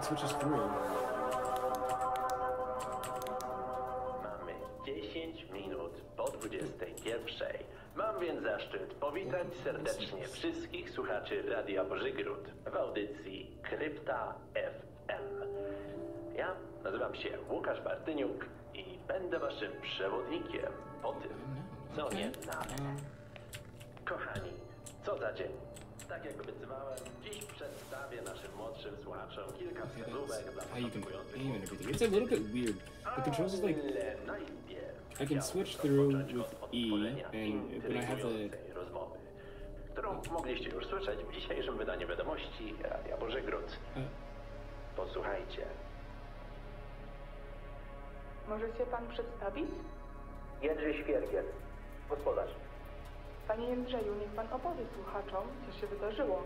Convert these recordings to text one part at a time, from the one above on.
it switches through. Mamy 10 minut po 21. Mam więc zaszczyt powitać serdecznie wszystkich słuchaczy Radia Bożygród w audycji Krypta FM. Ja nazywam się Łukasz Bartyniuk i będę waszym przewodnikiem po tym, co nie znamy. Um, Kochani, co za dzień. Tak jak obiecywałem, dziś przedstawię naszym młodszym słuchaczom kilka wskazówek dla how you can aim and everything. It's a little bit weird. The controls is like I can switch through with E, and when I have rozmowy, którą mogliście już słyszeć w dzisiejszym wydaniu wiadomości Radia Bożygród. uh, Posłuchajcie. Może się pan przedstawić? Jędrzej Świergiel, gospodarz. Panie Jędrzeju, niech pan opowie słuchaczom, co się wydarzyło.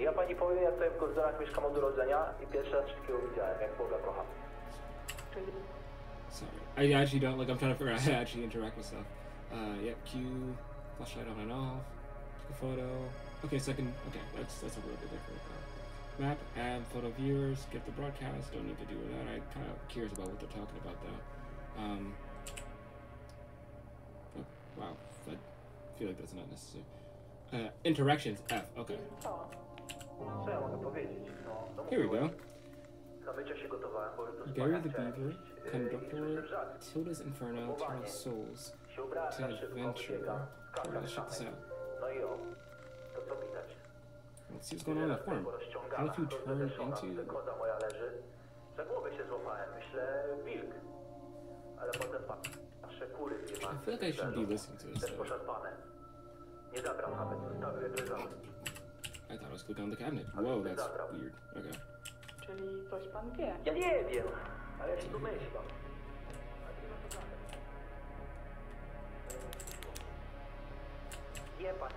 Ja pani powiem, ja tutaj w Kozorach mieszkam od urodzenia i pierwszy raz coś takiego widziałem, jak Boga kocham. Czyli sorry. I actually don't like. I'm trying to figure out how to actually interact with stuff. Uh, yep. Q, flashlight on and off. Take a photo. Okay, second. Okay, that's that's a little bit different. Uh, map, add photo viewers, get the broadcast. Don't need to do that. I kind of curious about what they're talking about though. Um. Oh, wow, I feel like that's not necessary. Uh, interactions F. Okay, here we go. Gary the Beaver, Conductor. Tilda's Inferno, Turtle Souls. To adventure. wybiegam, let's check this out. To? Let's see what's going on in the farm. How you turn into. Za głowę się złapałem, myślę, wilk. Ale potem patrzę, kury dwie I feel martwe like I should be leżą. listening to Też poszarpane. Nie zabrał nawet, zostawił leżały. I thought I was clicking on the cabinet. Whoa, that's weird. Okay. czyli coś pan wie. Ja nie wiem, ale ja się domyślam. Nie pani,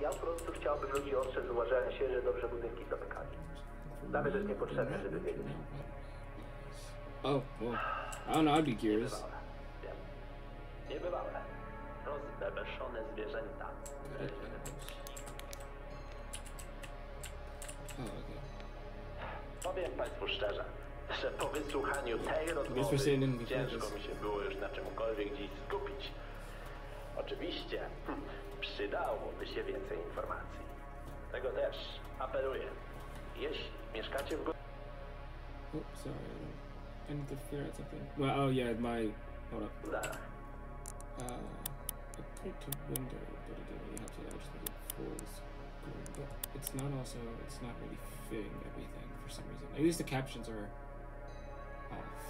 ja po prostu chciałbym ludzi ostrzec, uważając się, że dobrze budynki zamykali. Dla mnie to jest niepotrzebne, żeby wiedzieć. Oh, well, I don't know. I'd be curious. Niebywałe. Rozbebeszone zwierzęta. Powiem Państwu szczerze, że po wysłuchaniu tej rozmowy ciężko mi się było już na czymkolwiek dziś skupić. Oczywiście hm, przydałoby się więcej informacji. Tego też apeluję. Jeśli mieszkacie w górach, Oh, sorry. I need to figure out something. Well, oh yeah, my hold up. Uh, put it to window, but. So I just make it full screen. But it's not also. It's not really fitting everything for some reason. At least the captions are off.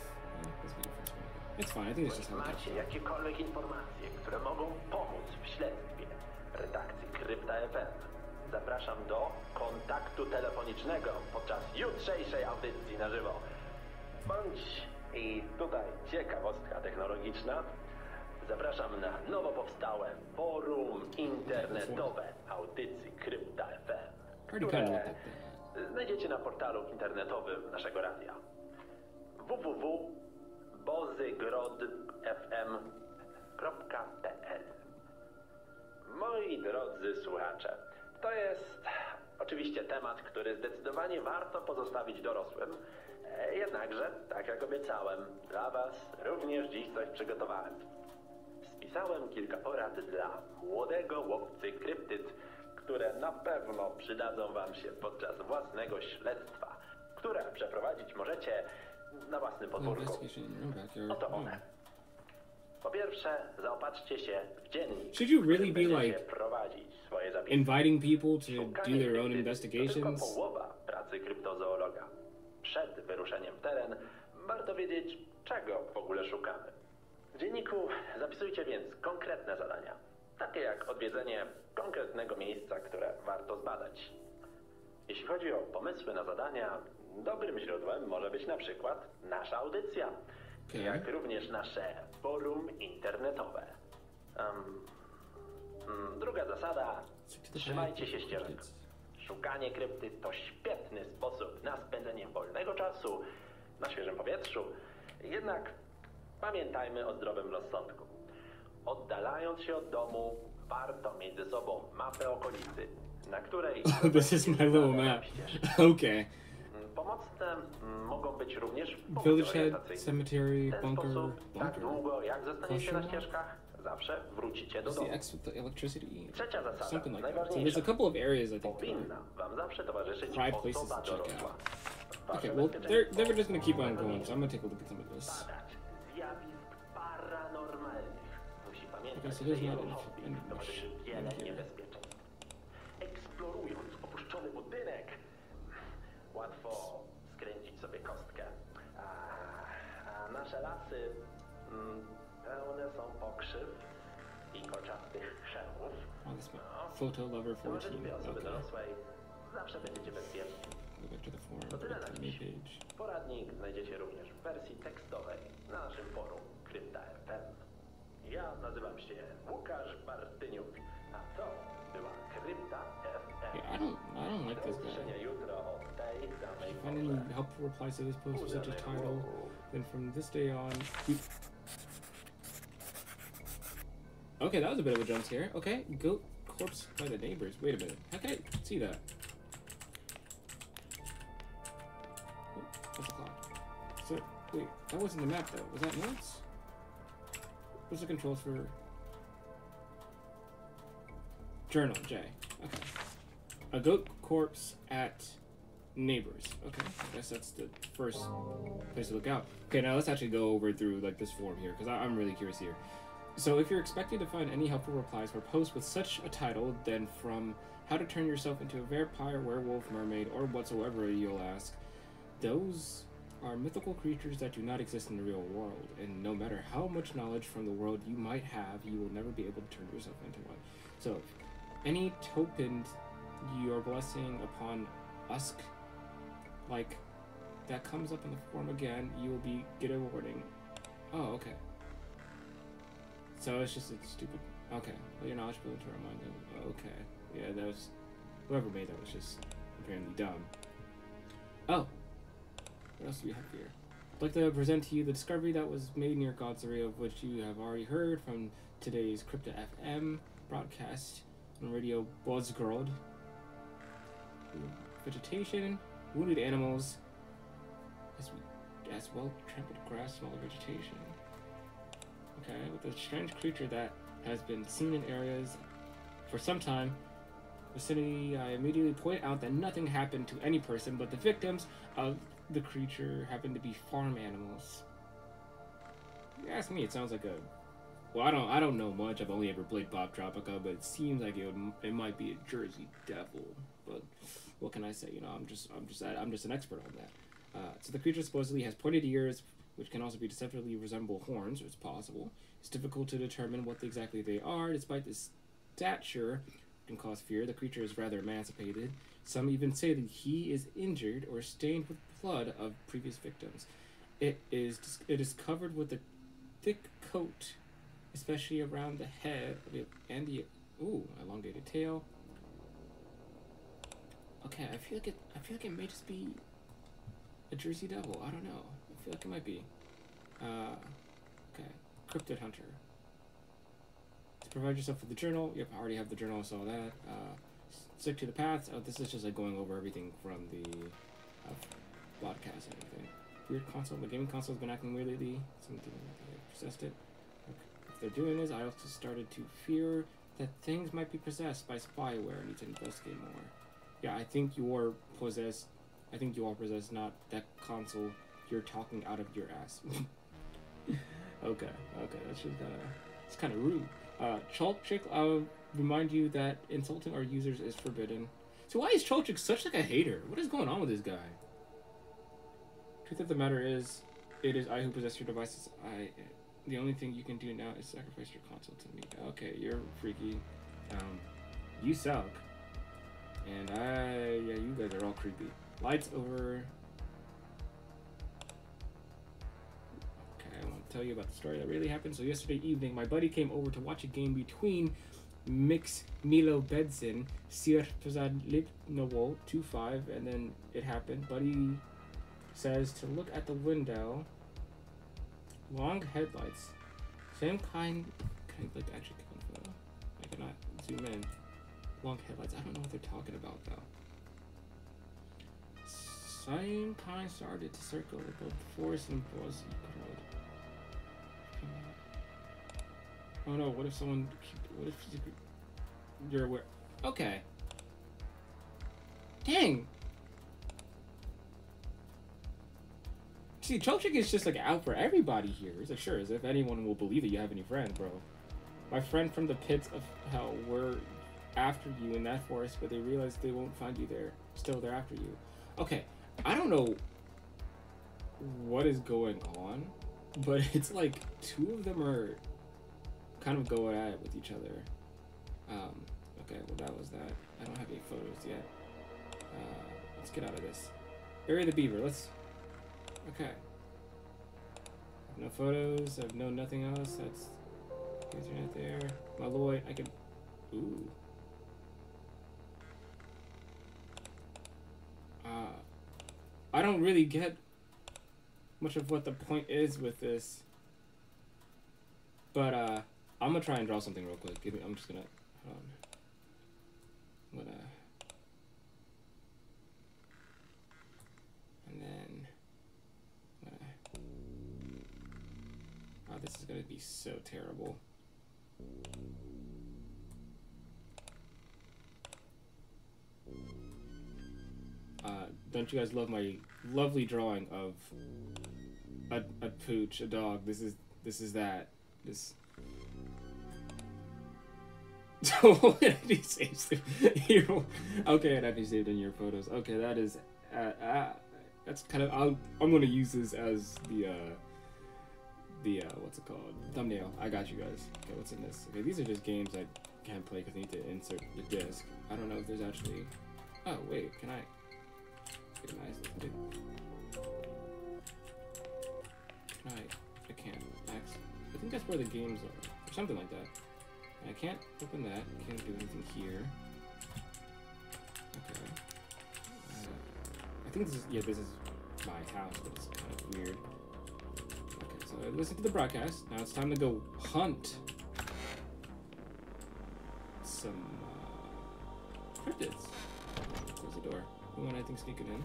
It's fine. I think it's just how macie jakiekolwiek informacje, które mogą pomóc w śledztwie redakcji Krypta FM, zapraszam do kontaktu telefonicznego podczas jutrzejszej audycji na żywo. Bądź i tutaj ciekawostka technologiczna. Zapraszam na nowo powstałe forum internetowe audycji Krypta FM, that. znajdziecie na portalu internetowym naszego radia www.bozygrodfm.pl Moi drodzy słuchacze, to jest oczywiście temat, który zdecydowanie warto pozostawić dorosłym. E, Jednakże, tak jak obiecałem, dla Was również dziś coś przygotowałem. Spisałem kilka porad dla młodego łowcy kryptyd, które na pewno przydadzą Wam się podczas własnego śledztwa, które przeprowadzić możecie na własnym podwórku. Oto one. Po pierwsze, zaopatrzcie się w dziennik. Should you really be, like. Inviting people to do their own kryptyd To investigations. połowa pracy kryptozoologa. Przed wyruszeniem w teren warto wiedzieć, czego w ogóle szukamy. W dzienniku zapisujcie więc konkretne zadania, takie jak odwiedzenie konkretnego miejsca, które warto zbadać. Jeśli chodzi o pomysły na zadania, dobrym źródłem może być na przykład nasza audycja, Okej. jak również nasze forum internetowe. Mm, druga zasada, trzymajcie się ścieżek. Szukanie krypty to świetny sposób na spędzenie wolnego czasu na świeżym powietrzu. Jednak pamiętajmy o zdrowym rozsądku. Oddalając się od domu, warto mieć ze sobą mapę okolicy, na której Oh, this is my little map. Okay. Po Pomocne mm, mogą być również Village Head. Cemetery, ten Bunker, sposób, tak Bunker. długo jak zostaniecie na ścieżkach, zawsze wrócicie do domu. Trzecia zasada, like. So najważniejsza. of areas think. Powinna wam zawsze towarzyszyć osoba dorosła. Okay, well, they're, they were just gonna keep on going, so I'm gonna take a look at some of this. Zjawisk paranormalnych. Musi pamiętać, że jego hobby towarzyszy wiele niebezpieczeństw. Eksplorując opuszczony budynek, łatwo skręcić sobie kostkę. A, a nasze lasy mm, pełne są pokrzyw i. Oh, this one. Photo lover 14. Towarzystwie osoby Okay. dorosłej zawsze będziecie bezpieczni. To the forum. To Go tyle back na to the page. Poradnik znajdziecie również w wersji tekstowej na naszym forum Krypta FM. Ja nazywam się Łukasz Bartyniuk, a to była Krypta FM. Yeah, I don't, I don't like this guy. jutro o tej samej If you find any helpful replies to this post with such a title, then from this day on. Okay, that was a bit of a jump scare. Okay, goat corpse by the neighbors. Wait a minute. How can I see that? So, wait, that wasn't the map though. Was that notes? What's the controls for... Journal, J. Okay. A goat corpse at neighbors. Okay, I guess that's the first place to look out. Okay, now let's actually go over through like this form here because I'm really curious here. So if you're expecting to find any helpful replies for posts with such a title, then from how to turn yourself into a vampire, werewolf, mermaid, or whatsoever you'll ask, those are mythical creatures that do not exist in the real world, and no matter how much knowledge from the world you might have, you will never be able to turn yourself into one. So, any token your blessing upon Usk, like that comes up in the form again, you will be get a warning. Oh, okay. So it's just a stupid. Okay, well, your knowledge knowledgeable to remind them. Okay, yeah, that was whoever made that was just apparently dumb. Oh, what else do we have here? I'd like to present to you the discovery that was made near God's of which you have already heard from today's Krypta FM broadcast on Radio Buzzgrod. Vegetation, wounded animals, as, we, as well trampled grass, and smaller vegetation. Okay, with a strange creature that has been seen in areas for some time. Vicinity, I immediately point out that nothing happened to any person, but the victims of the creature happened to be farm animals. You ask me, it sounds like a. Well, I don't, I don't know much. I've only ever played Bob Tropica, but it seems like it, would, it might be a Jersey Devil. But what can I say? You know, I'm just, I'm just, I'm just an expert on that. Uh, so the creature supposedly has pointed ears, which can also be deceptively resemble horns. It's possible. It's difficult to determine what exactly they are, despite the stature can cause fear. The creature is rather emancipated. Some even say that he is injured or stained with blood of previous victims. It is it is covered with a thick coat, especially around the head and the ooh elongated tail. Okay, I feel like it. I feel like it may just be a Jersey Devil. I don't know. I feel like it might be. Uh, okay, Cryptid Hunter. To provide yourself with the journal, yep, I already have the journal, saw that. Uh, stick to the paths. Oh, this is just like going over everything from the uh, podcast and everything. Weird console. The gaming console has been acting weird lately. Something I possessed it. If they're doing this, I also started to fear that things might be possessed by spyware. I need to investigate more. Yeah, I think you're possessed. I think you are possessed, not that console. You're talking out of your ass. okay, okay, that's just kind of it's kind of rude. Uh, Chalchik, I'll remind you that insulting our users is forbidden. So why is Chalchik such like a hater? What is going on with this guy? Truth of the matter is, it is I who possess your devices. I. The only thing you can do now is sacrifice your console to me. Okay, you're freaky. Um, you suck. And I, yeah, you guys are all creepy. Lights over. Okay, I want to tell you about the story that really happened. So yesterday evening, my buddy came over to watch a game between Mix Milo Bedson, Sir Prasad Lipnovo, 2-5, and then it happened. Buddy says to look at the window. Long headlights. Same kind. Can I like actually on the photo? I cannot zoom in. Long headlights. I don't know what they're talking about though. Same kind started to circle the forest and was Oh no, what if someone what if you're aware Okay. Dang. See, Chochik is just like out for everybody here. He's like, sure, as if anyone will believe that you have any friend, bro. My friend from the pits of hell were after you in that forest, but they realized they won't find you there. Still, they're after you. Okay, I don't know what is going on, but it's like two of them are kind of going at it with each other. Um, okay, well that was that. I don't have any photos yet. Uh, let's get out of this. Bury the beaver. Let's. Okay. No photos. I've no nothing else. That's internet there. My Malloy. I can. Ooh. Uh, I don't really get much of what the point is with this. But uh, I'm gonna try and draw something real quick. Give me. I'm just gonna. Hold on. I'm gonna. And then. I'm gonna, oh, this is gonna be so terrible. Uh, don't you guys love my lovely drawing of a, a pooch, a dog? This is this is that. This. Your. Okay, actually saved in your photos. Okay, that is. Uh, uh, that's kind of. I'll, I'm gonna use this as the. The uh, what's it called? Thumbnail. I got you guys. Okay, what's in this? Okay, these are just games I can't play because I need to insert the disc. I don't know if there's actually. Oh wait, can I? A nice. Can I? I can't. I think that's where the games are, or something like that. I can't open that. Can't do anything here. Okay. Uh, I think this is yeah. This is my house, but it's kind of weird. I listened to the broadcast. Now it's time to go hunt some uh, cryptids. Close the door. Who want anything sneaking in?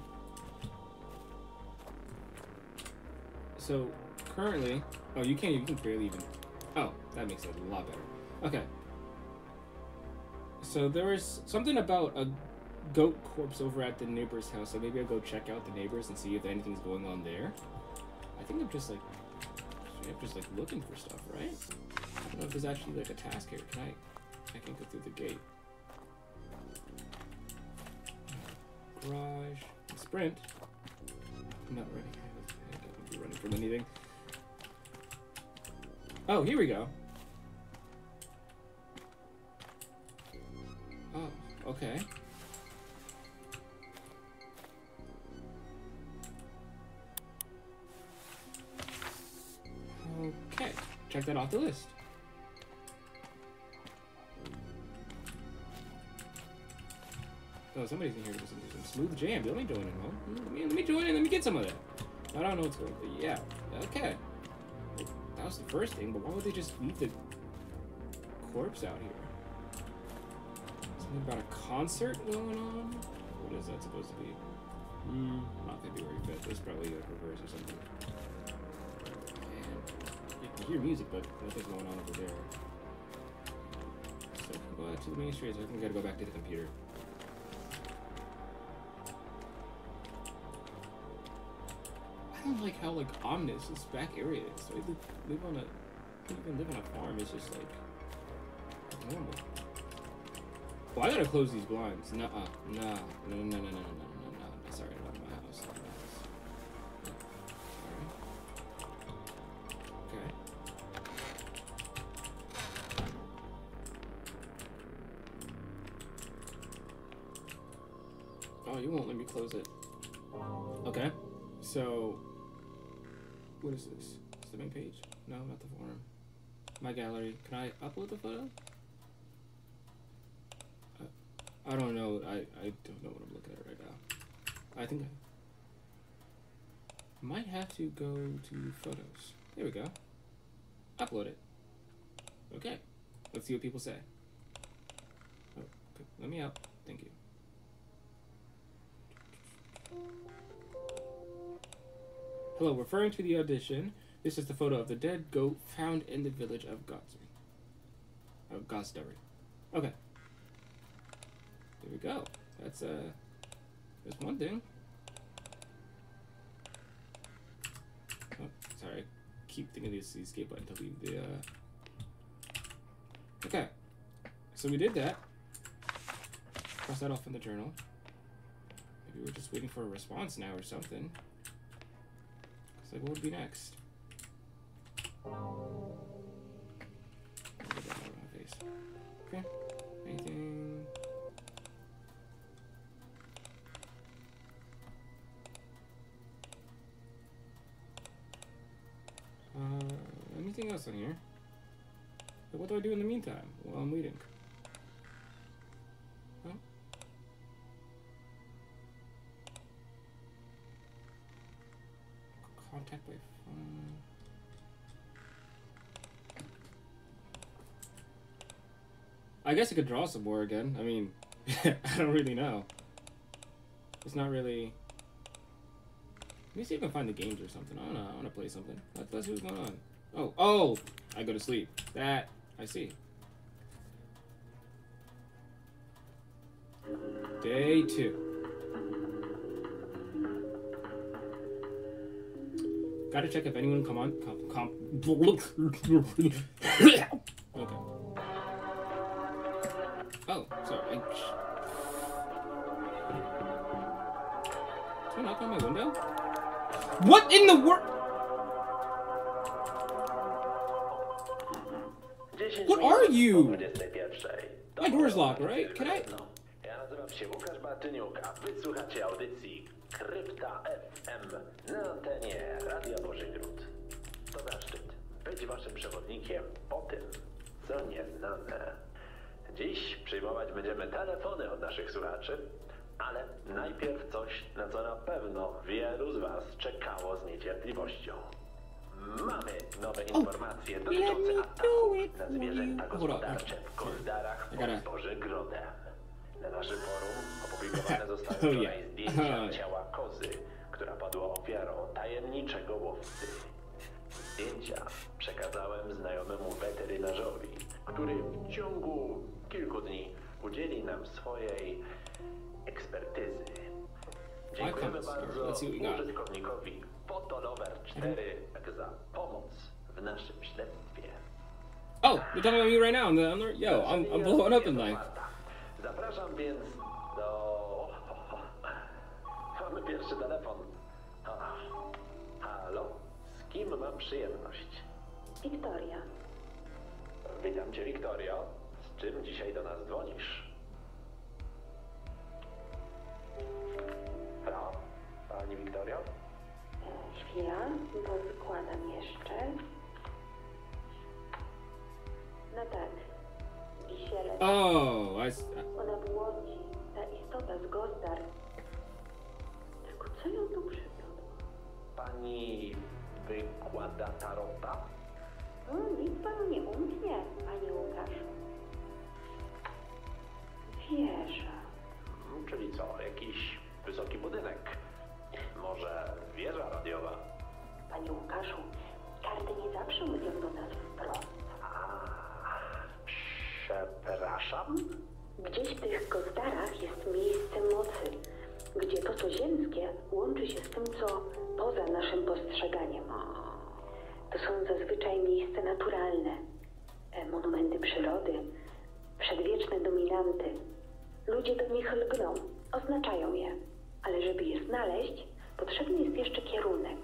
So currently, oh, you can't. Can barely even. Oh, that makes it a lot better. Okay. So there was something about a goat corpse over at the neighbor's house. So maybe I'll go check out the neighbors and see if anything's going on there. I think I'm just like, I'm just like looking for stuff, right? I don't know if there's actually like a task here. Can I? I can go through the gate. Garage. Sprint. I'm not ready. I don't be running from anything. Oh, here we go. Oh, okay. Check that off the list. Oh, somebody's in here with some, some smooth jam. Let me join in, huh? Let me, let me join in. Let me get some of that. I don't know what's going on. Yeah, okay. That was the first thing, but why would they just eat the corpse out here? Something about a concert going on? What is that supposed to be? Hmm, I'm not February 5th. It's probably a reverse or something. Hear music, but nothing's going on over there. So go out to the main street. I think I gotta go back to the computer. I don't like how like ominous this back area is. So I live, on a, even live on a farm is just like normal. Well, I gotta close these blinds. Nuh uh. Nah. No, no, no, no, no, no. Is this? Is the main page? No, not the forum. My gallery. Can I upload the photo? I don't know. I, I don't know what I'm looking at right now. I think I might have to go to photos. There we go. Upload it. Okay. Let's see what people say. Oh, let me out. Thank you. Hello, referring to the audition, this is the photo of the dead goat found in the village of Gosbury. Okay. There we go. That's, uh, that's one thing. Oh, sorry. Keep thinking this the escape button to leave the, uh... Okay. So we did that. Cross that off in the journal. Maybe we're just waiting for a response now or something. Like, what would be next? Okay. Anything? Uh, anything else on here? What do I do in the meantime while I'm waiting? I guess I could draw some more again. I mean, I don't really know. It's not really. Let me see if I can find the games or something. I don't know. I want to play something. Let's, let's see what's going on. Oh, oh! I go to sleep. That I see. Day two. Gotta check if anyone come on. Com, com, okay. Oh, sorry. I, Someone knock on my window? What in the world? What are you? My door's locked, right? Can I- Ja nazywam się Łukasz Bartyniuk, wysłuchacie audycji Krypta FM na antenie Radia Bożygród. To zaszczyt być waszym przewodnikiem po tym, co nieznane. Dziś przyjmować będziemy telefony od naszych słuchaczy, ale najpierw coś, na co na pewno wielu z was czekało z niecierpliwością. Mamy nowe informacje dotyczące ataku na zwierzęta gospodarcze w Koldarach pod Bożegrodem. Na naszym forum opublikowane zostały wczoraj zdjęcia ciała kozy, która padła ofiarą tajemniczego łowcy. Zdjęcia przekazałem znajomemu weterynarzowi, który w ciągu kilku dni udzieli nam swojej ekspertyzy. Dziękujemy bardzo użytkownikowi Fotolover 4 za pomoc w naszym śledztwie. Oh, you're talking about me right now. I'm, the, I'm the, yo, I'm, I'm blowing up in life. Zapraszam więc do... Mamy pierwszy telefon. Halo? Z kim mam przyjemność? Wiktoria, Witam cię, Wiktorio. Czym dzisiaj do nas dzwonisz? Halo? Pani Wiktorio? chwila, bo wykładam jeszcze. No tak, wisielec. Oh, I. Ona błądzi, ta istota z Gozdar. Tylko co ją tu przywiodło? Pani wykłada tarota? O, nic panu nie umknie, panie Łukaszu. Wieża. Mm, Czyli co, jakiś wysoki budynek? Może wieża radiowa? Panie Łukaszu, karty nie zawsze mówią do nas wprost. A, przepraszam? Gdzieś w tych Gozdarach jest miejsce mocy, gdzie to, co ziemskie, łączy się z tym, co poza naszym postrzeganiem. To są zazwyczaj miejsca naturalne, e, monumenty przyrody, przedwieczne dominanty. Ludzie do nich lgną, oznaczają je, ale żeby je znaleźć, potrzebny jest jeszcze kierunek.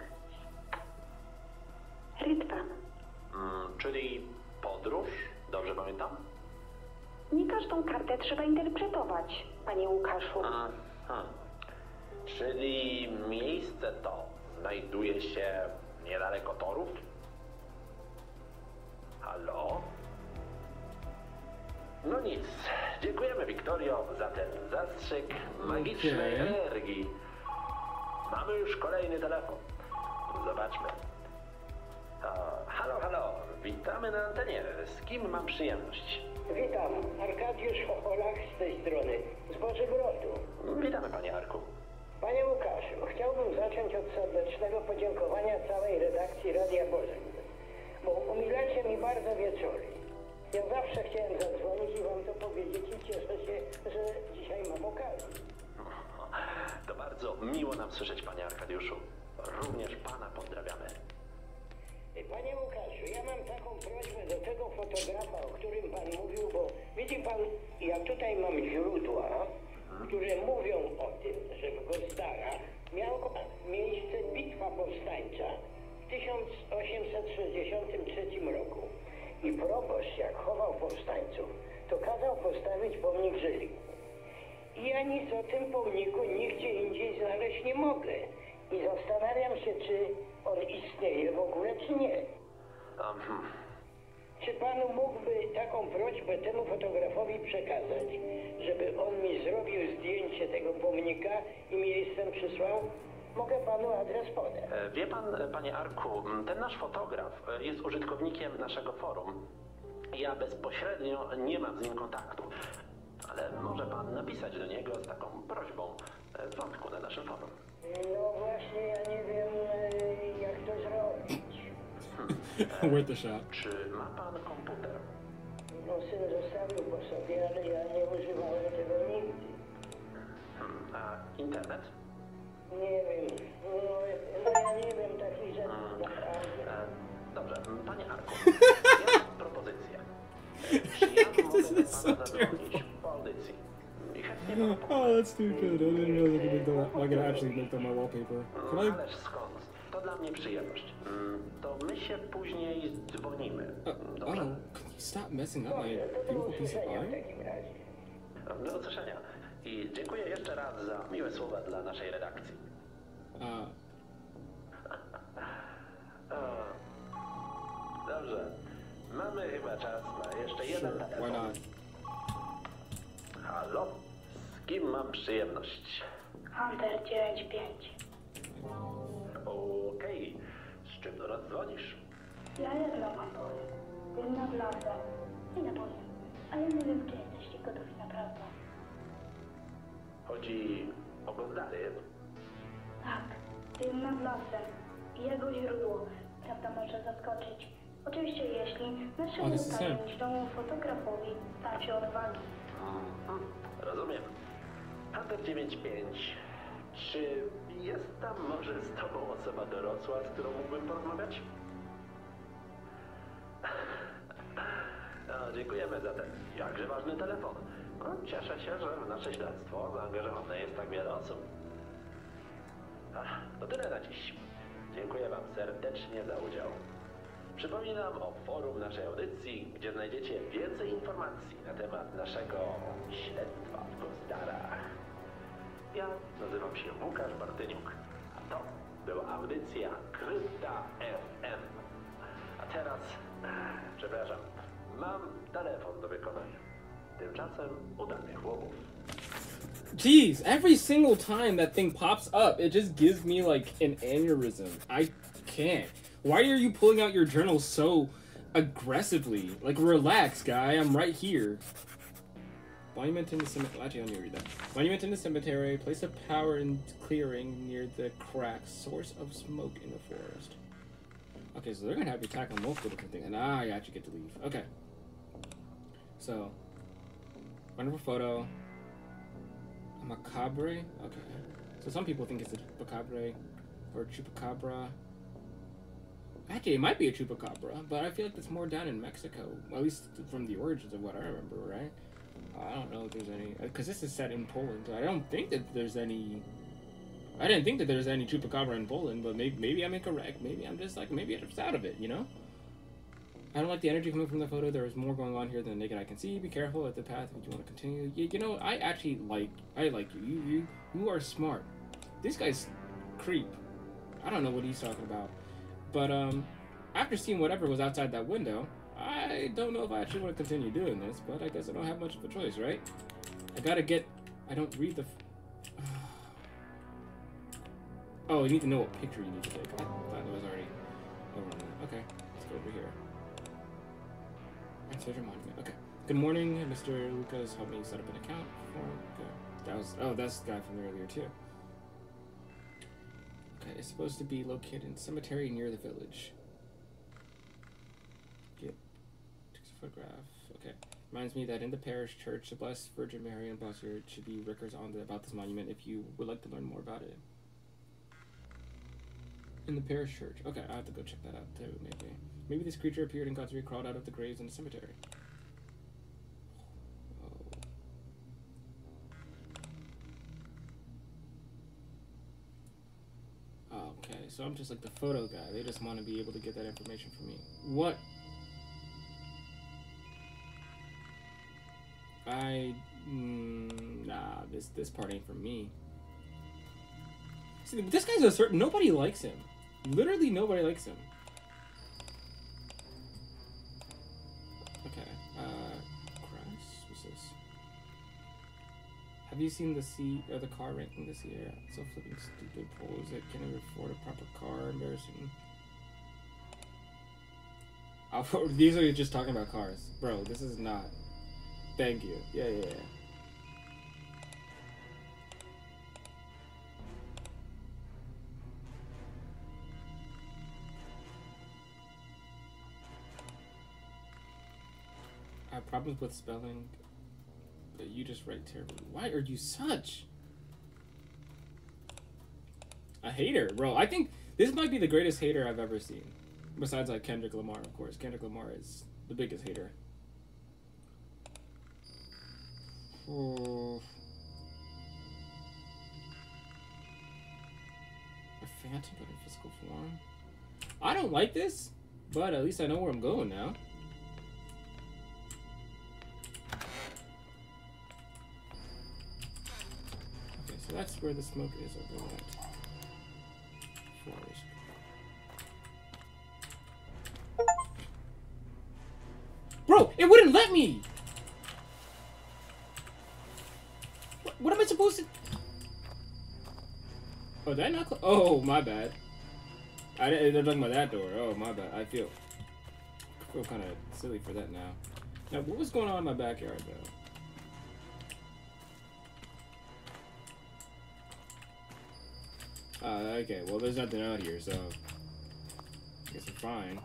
Rytwan. Mm, czyli podróż? Dobrze pamiętam? Nie każdą kartę trzeba interpretować, panie Łukaszu. Aha. Czyli miejsce to znajduje się niedaleko torów? Halo? No nic. Dziękujemy, Wiktorio, za ten zastrzyk magicznej Okej. energii. Mamy już kolejny telefon. Zobaczmy. O, halo, halo. Witamy na antenie. Z kim mam przyjemność? Witam, Arkadiusz Ocholak z tej strony, z Bożegrodu. Witamy, panie Arku. Panie Łukaszu, chciałbym zacząć od serdecznego podziękowania całej redakcji Radia Bożek, bo umilacie mi bardzo wieczory. Ja zawsze chciałem zadzwonić i wam to powiedzieć i cieszę się, że dzisiaj mam okazję. To bardzo miło nam słyszeć, panie Arkadiuszu. Również pana pozdrawiamy. Panie Łukaszu, ja mam taką prośbę do tego fotografa, o którym pan mówił, bo widzi pan, ja tutaj mam źródła, które mówią o tym, że w Gostarach miała miejsce bitwa powstańcza w 1863 roku. I proboszcz, jak chował powstańców, to kazał postawić pomnik Żyli. I ja nic o tym pomniku nigdzie indziej znaleźć nie mogę. I zastanawiam się, czy on istnieje w ogóle, czy nie. Um. Czy panu mógłby taką prośbę temu fotografowi przekazać, żeby on mi zrobił zdjęcie tego pomnika i miejscem przysłał? Mogę panu adres podać. E, Wie pan, e, panie Arku, ten nasz fotograf e, jest użytkownikiem naszego forum. Ja bezpośrednio nie mam z nim kontaktu, ale może pan napisać do niego z taką prośbą w wątku na naszym forum. No właśnie, ja nie wiem, jak to zrobić. A shot. Czy ma pan komputer? No syn zostawił po sobie, ale ja nie używałem tego nigdy. Hmm, A internet? Nie wiem, no, no ja nie wiem takich rzeczy naprawdę. E, Dobrze, panie Arku, ja mam propozycję. Czy ja mogę do is so pana zadzwonić po audycji? I chętnie pana Oh, that's too good. I didn't realize I could make that. I could actually make that my wallpaper. Can I? Ależ skąd? To dla mnie przyjemność. Mm, To my się później dzwonimy. Oh, can you stop messing up my beautiful piece of art? Do usłyszenia. I dziękuję jeszcze raz za miłe słowa dla naszej redakcji. O, Dobrze. Mamy chyba czas na jeszcze jeden sure. Why telefon. not? Halo? Z kim mam przyjemność? Hunter 95. Okej. Z czym do nas dzwonisz? Ja jak mam powiem. Jedna blada. I na powiem. Ale nie wiem, czy jesteście gotowi naprawdę. Chodzi o Gozdary. Tak, tym nad lasem i jego źródło, prawda, może zaskoczyć. Oczywiście, jeśli O, naszemu to jest sen. tajemnicznemu fotografowi starczy odwagi. Mhm, Rozumiem. Hunter 95. Czy jest tam może z tobą osoba dorosła, z którą mógłbym porozmawiać? No, dziękujemy za ten jakże ważny telefon. No, cieszę się, że w nasze śledztwo zaangażowane jest tak wiele osób. To tyle na dziś. Dziękuję Wam serdecznie za udział. Przypominam o forum naszej audycji, gdzie znajdziecie więcej informacji na temat naszego śledztwa w Gozdarach. Ja nazywam się Łukasz Bartyniuk, a to była audycja Krypta FM. A teraz, przepraszam, mam telefon do wykonania. Tymczasem udanych łowów. Jeez, every single time that thing pops up, it just gives me like an aneurysm. I can't. Why are you pulling out your journal so aggressively? Like, relax, guy. I'm right here. Monument in the cemetery. Actually, read that. Monument in the cemetery. Place of power in clearing near the crack. Source of smoke in the forest. Okay, so they're gonna have to you tackle multiple different things, and I actually get to leave. Okay. So, wonderful photo. Macabre? Okay. So some people think it's a macabre or chupacabra. Actually, it might be a chupacabra, but I feel like it's more down in Mexico, at least from the origins of what I remember, right? Uh, I don't know if there's any, uh, because this is set in Poland. I don't think that there's any. I didn't think that there's any chupacabra in Poland, but maybe maybe I'm incorrect. Maybe I'm just like maybe I'm just out of it, you know. I don't like the energy coming from the photo. There is more going on here than the naked eye can see. Be careful at the path if you want to continue. You, you know, I actually like I like you. You you you are smart. This guy's creep. I don't know what he's talking about. But um after seeing whatever was outside that window, I don't know if I actually want to continue doing this, but I guess I don't have much of a choice, right? I gotta get I don't read the Oh, you need to know what picture you need to take. I thought it was already over on that. Okay, Ancestor Monument. Okay. Good morning, Mr. Lucas. Help me set up an account for. Okay. That was. Oh, that's the guy from earlier too. Okay, it's supposed to be located in cemetery near the village. Yep. Takes a photograph. Okay. Reminds me that in the parish church, the Blessed Virgin Mary and Blessed should be records on the about this monument if you would like to learn more about it. In the parish church. Okay, I have to go check that out too, maybe. Maybe this creature appeared in Guthrie, crawled out of the graves in the cemetery. Oh. Okay, so I'm just like the photo guy. They just want to be able to get that information from me. What? I mm, nah, this this part ain't for me. See, this guy's a certain nobody likes him. Literally nobody likes him. Have you seen the seat or uh, the car ranking this year? So flipping stupid polls that can't even afford a proper car. Embarrassing. I'll, oh, these are just talking about cars, bro. This is not. Thank you. Yeah, yeah, yeah. I have problems with spelling. But you just write terribly. Why are you such a hater, bro? I think this might be the greatest hater I've ever seen. Besides, like Kendrick Lamar, of course. Kendrick Lamar is the biggest hater. Oh. A phantom, but in physical form. I don't like this, but at least I know where I'm going now. That's where the smoke is over that. Bro, it wouldn't let me! What, what am I supposed to... Oh, did I not Oh, my bad. I didn't they're about that door. Oh, my bad. I feel... I feel kind of silly for that now. Now, what was going on in my backyard, though? Uh, okay, well, there's nothing out here, so... I guess I'm fine.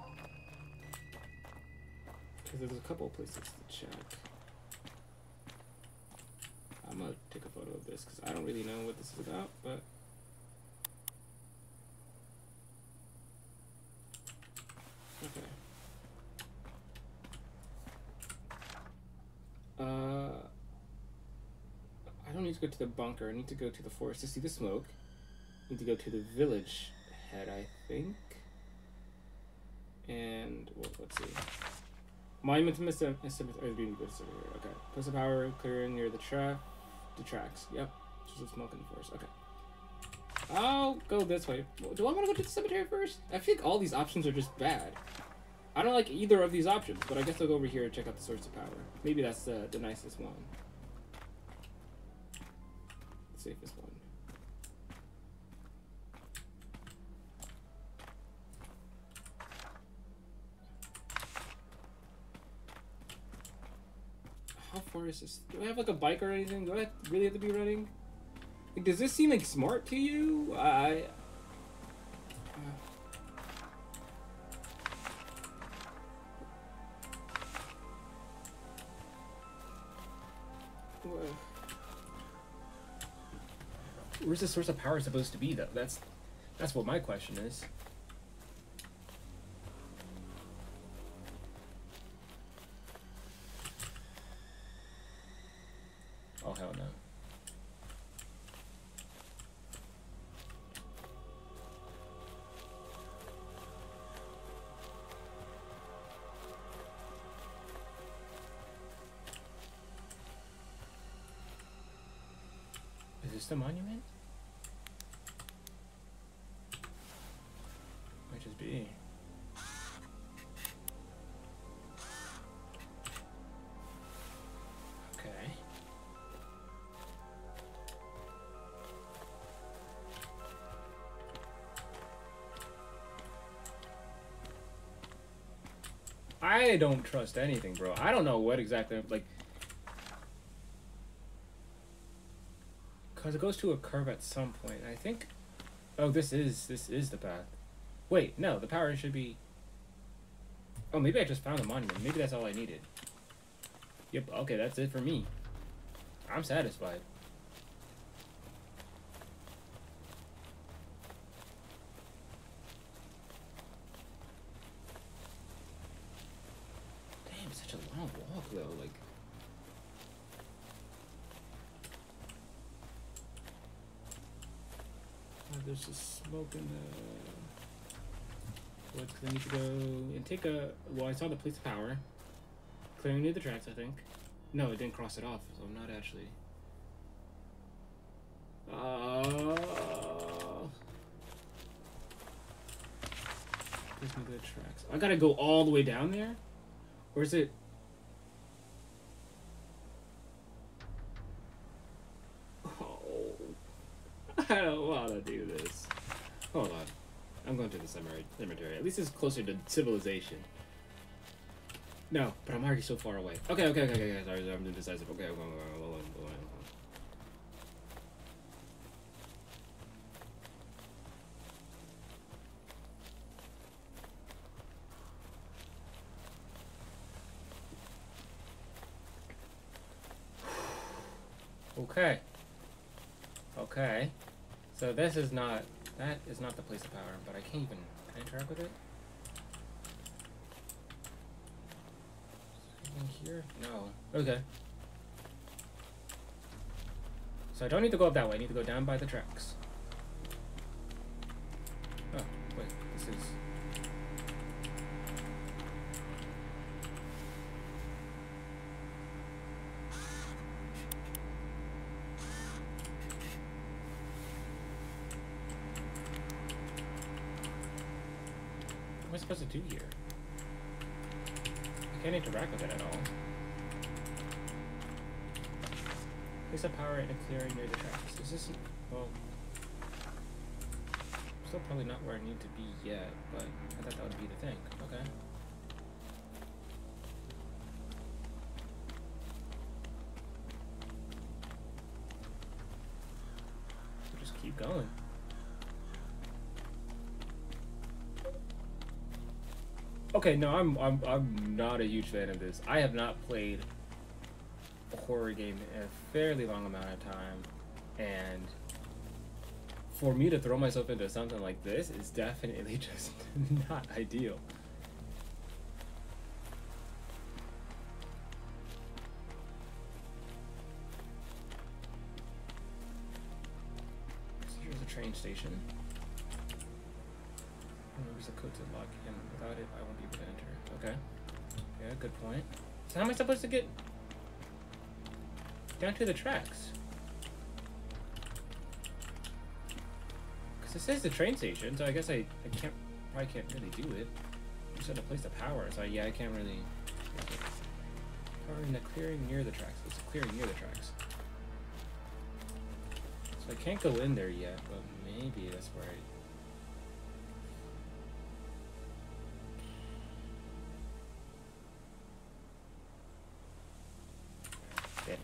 Because there's a couple of places to check. I'm gonna take a photo of this, because I don't really know what this is about, but... Okay. Uh... I don't need to go to the bunker, I need to go to the forest to see the smoke need to go to the village head, I think. And well, let's see. Monument to Mr. Mr. Oh, okay. Place of power clearing near the track. The tracks. Yep. Just a smoke in the forest. Okay. I'll go this way. Do I want to go to the cemetery first? I think all these options are just bad. I don't like either of these options, but I guess I'll go over here and check out the source of power. Maybe that's the, the nicest one. How Do I have like a bike or anything? Do I really have to be running? Like, does this seem like smart to you? I. Where's the source of power supposed to be, though? That's that's what my question is. I don't trust anything, bro. I don't know what exactly like. Cause it goes to a curve at some point. I think Oh, this is this is the path. Wait, no, the power should be. Oh, maybe I just found the monument. Maybe that's all I needed. Yep. Okay, that's it for me. I'm satisfied. Damn, it's such a long walk though. Like. Oh, there's in the. What? I need to go and take a. Well, I saw the police power. Clearing near the tracks, I think. No, it didn't cross it off, so I'm not actually. Uh. Please make the tracks. I gotta go all the way down there? Or is it. Oh. I don't wanna do this. Hold on. I'm going to the cemetery. At least it's closer to civilization. No, but I'm already so far away. Okay, okay, okay, okay. Sorry, sorry I'm indecisive. Okay, on, hold on. Okay. Okay. So this is not that is not the place of power, but I can't even interact with it? In here? No. Okay. So I don't need to go up that way, I need to go down by the tracks. Oh, wait, this is What am I supposed to do here? I can't interact with it at all. Place a power in a clearing near the tracks. Is this well still probably not where I need to be yet, but I thought that would be the thing. Okay. So just keep going. Okay, no, I'm I'm I'm not a huge fan of this. I have not played a horror game in a fairly long amount of time, and for me to throw myself into something like this is definitely just not ideal. To the tracks? Because it says the train station, so I guess I, I can't probably can't really do it. I just had to place the power, so yeah, I can't really. Power in the clearing near the tracks. It's clearing near the tracks. So I can't go in there yet, but maybe that's where I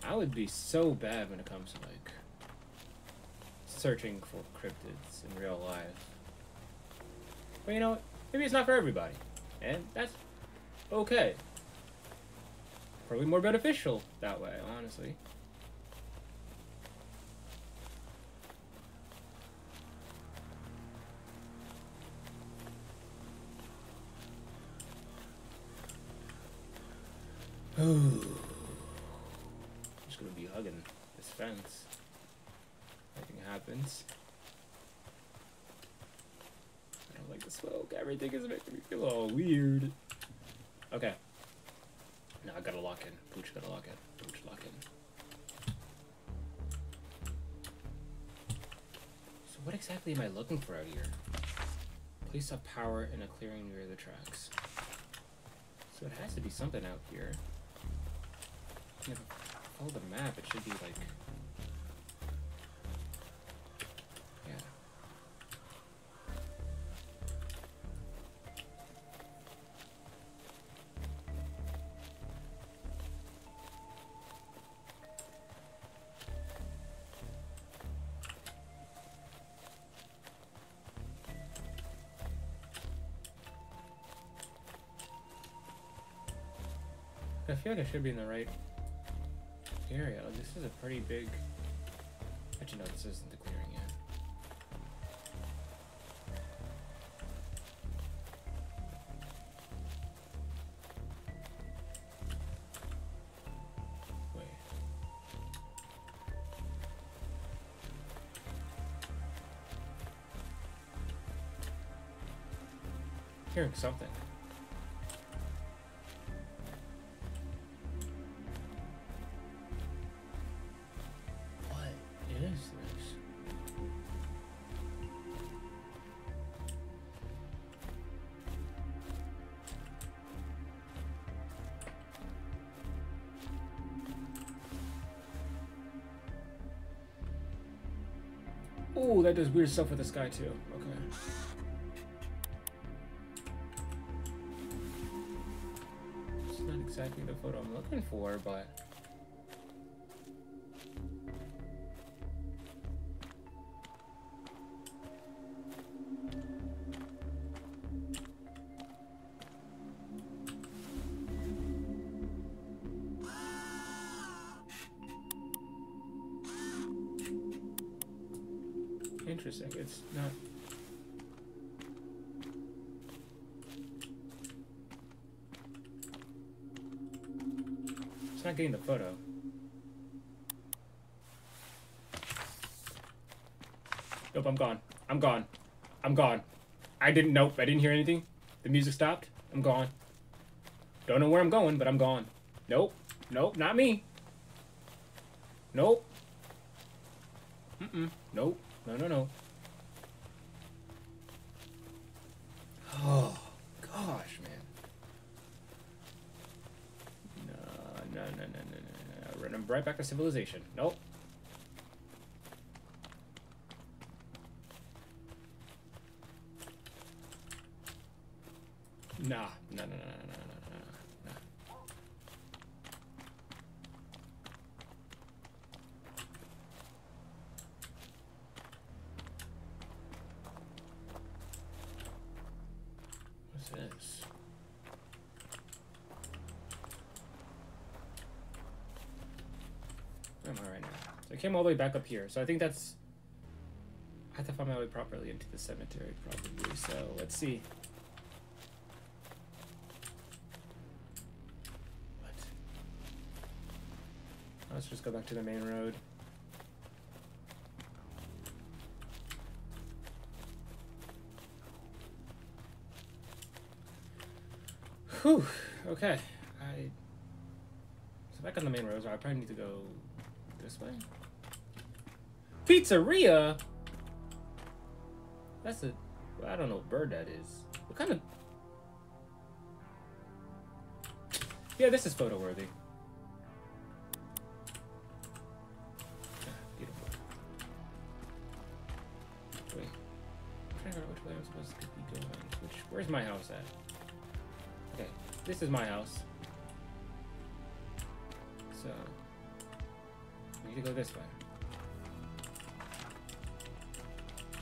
I would be so bad when it comes to like searching for cryptids in real life. But you know what? Maybe it's not for everybody. And that's okay. Probably more beneficial that way, honestly. Ooh. Hugging this fence. Nothing happens. I don't like the smoke. Everything is making me feel all weird. Okay. Now I gotta lock in. Pooch gotta lock in. Pooch lock in. So what exactly am I looking for out here? Place of power in a clearing near the tracks. So it has to be something out here. If I follow the map, it should be like... Yeah. I feel like I should be in the right is a pretty big. Actually, no, this isn't the clearing yet. Wait. Hearing something. Ooh, that does weird stuff with the sky too. Okay. It's not exactly the photo I'm looking for, but. Photo. Nope, I'm gone. I'm gone. I'm gone. I didn't. Nope, I didn't hear anything. The music stopped. I'm gone. Don't know where I'm going, but I'm gone. Nope. Nope, not me. Nope. for civilization. Nope. Came all the way back up here. So I think that's. I have to find my way properly into the cemetery, probably. So let's see. What? Let's just go back to the main road. Whew. Okay. I. So back on the main road, so I probably need to go. Pizzeria. That's a. I don't know what bird that is. What kind of? Yeah, this is photo worthy. Ah, beautiful. Wait. I'm trying to figure out which way I'm supposed to be going. Which? Where's my house at? Okay, this is my house. So, we need to go this way.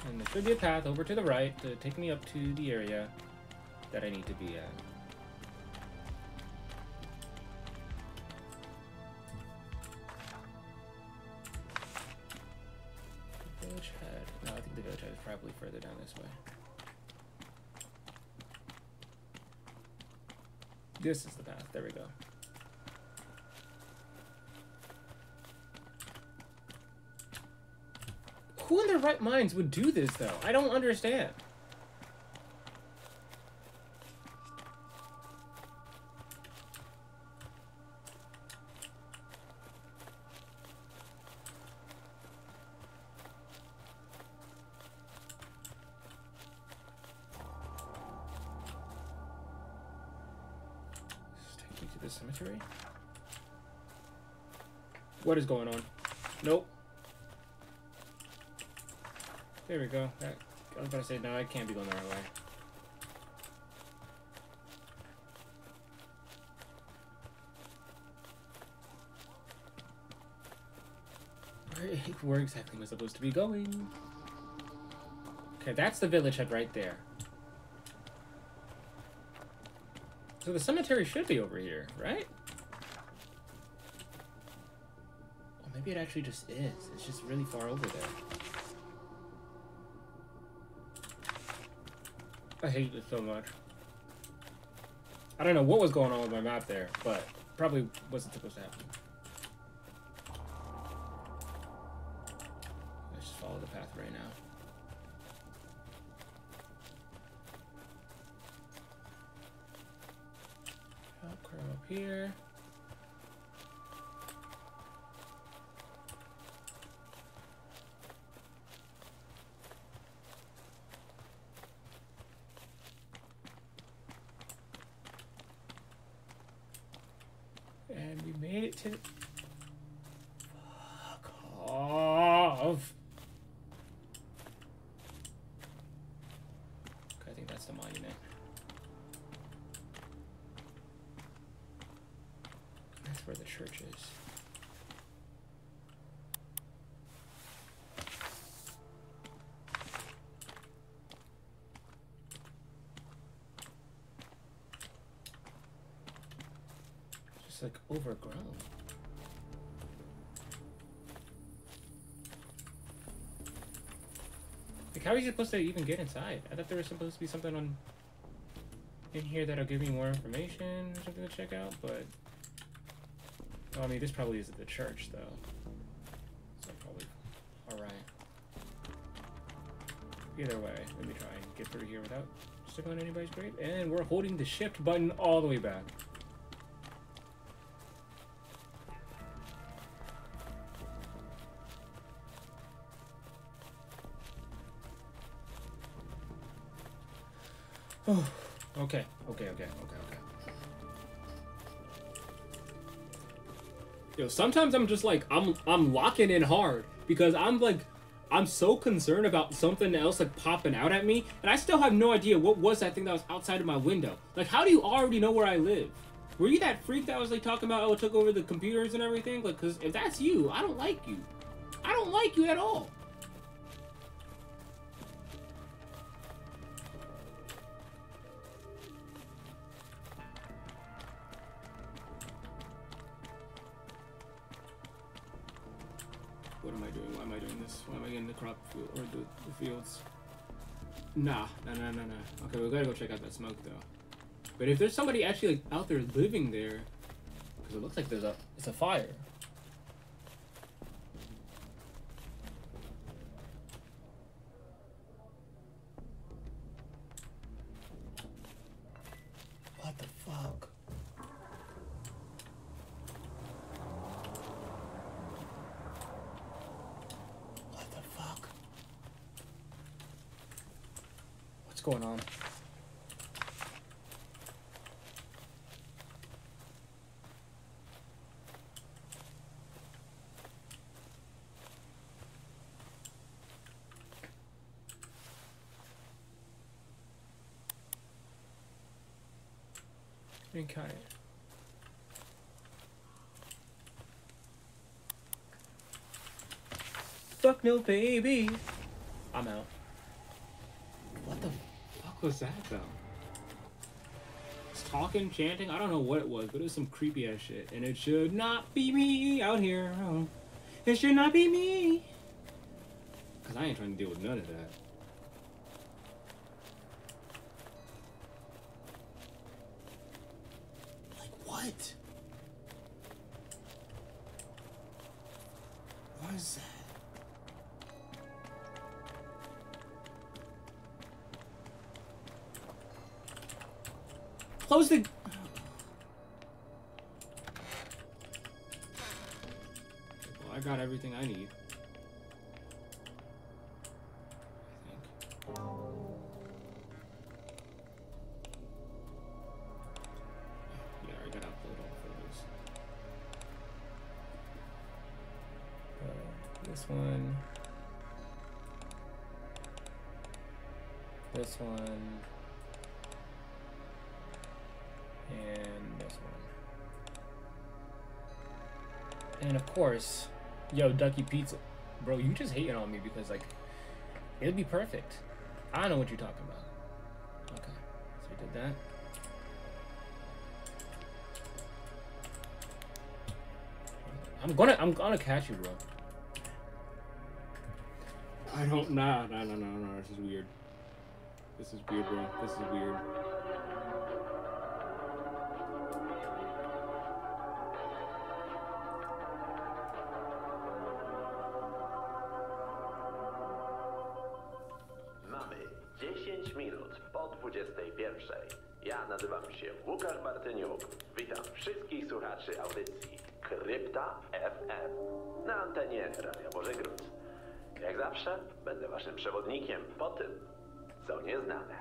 And there should be a path over to the right to take me up to the area that I need to be at. Village head. No, I think the village head is probably further down this way. This is the path. There we go. Right minds would do this, though? I don't understand. Take me to the cemetery. What is going on? There we go. That, I was about to say, no, I can't be going the right way. where exactly am I supposed to be going? Okay, that's the village head right there. So the cemetery should be over here, right? Or maybe it actually just is. It's just really far over there. I hate this so much. I don't know what was going on with my map there, but probably wasn't supposed to happen. Let's just follow the path right now. Climb up here. And we made it to. Fuck off. Okay, I think that's the monument. That's where the church is. Just like overgrown. Like, how are you supposed to even get inside? I thought there was supposed to be something on in here that'll give me more information or something to check out, but I mean, this probably isn't the church though, so probably all right. Either way, let me try and get through here without sticking on anybody's grave, and we're holding the shift button all the way back. Okay, okay, okay, okay, okay. Yo, sometimes I'm just like I'm I'm locking in hard because I'm like I'm so concerned about something else like popping out at me, and I still have no idea what was that thing that was outside of my window. Like, how do you already know where I live? Were you that freak that was like talking about oh it took over the computers and everything? Like, cause if that's you, I don't like you. I don't like you at all. Field or the, the fields? Nah, nah, nah, nah, nah. Okay, we gotta go check out that smoke though. But if there's somebody actually like out there living there, because it looks like there's a it's a fire. What the fuck? What the fuck? What's going on? Encounter. Fuck no, baby. I'm out. What the fuck was that though? It's talking, chanting. I don't know what it was, but it was some creepy ass shit. And it should not be me out here. Oh. It should not be me. Cause I ain't trying to deal with none of that. Course, yo, Ducky Pizza. Bro, you just hating on me because, like, it'd be perfect. I know what you're talking about. Okay, so we did that. I'm gonna I'm gonna catch you, bro. I don't. Nah, nah, nah, nah, nah. This is weird. This is weird, bro. This is weird. Nieznane.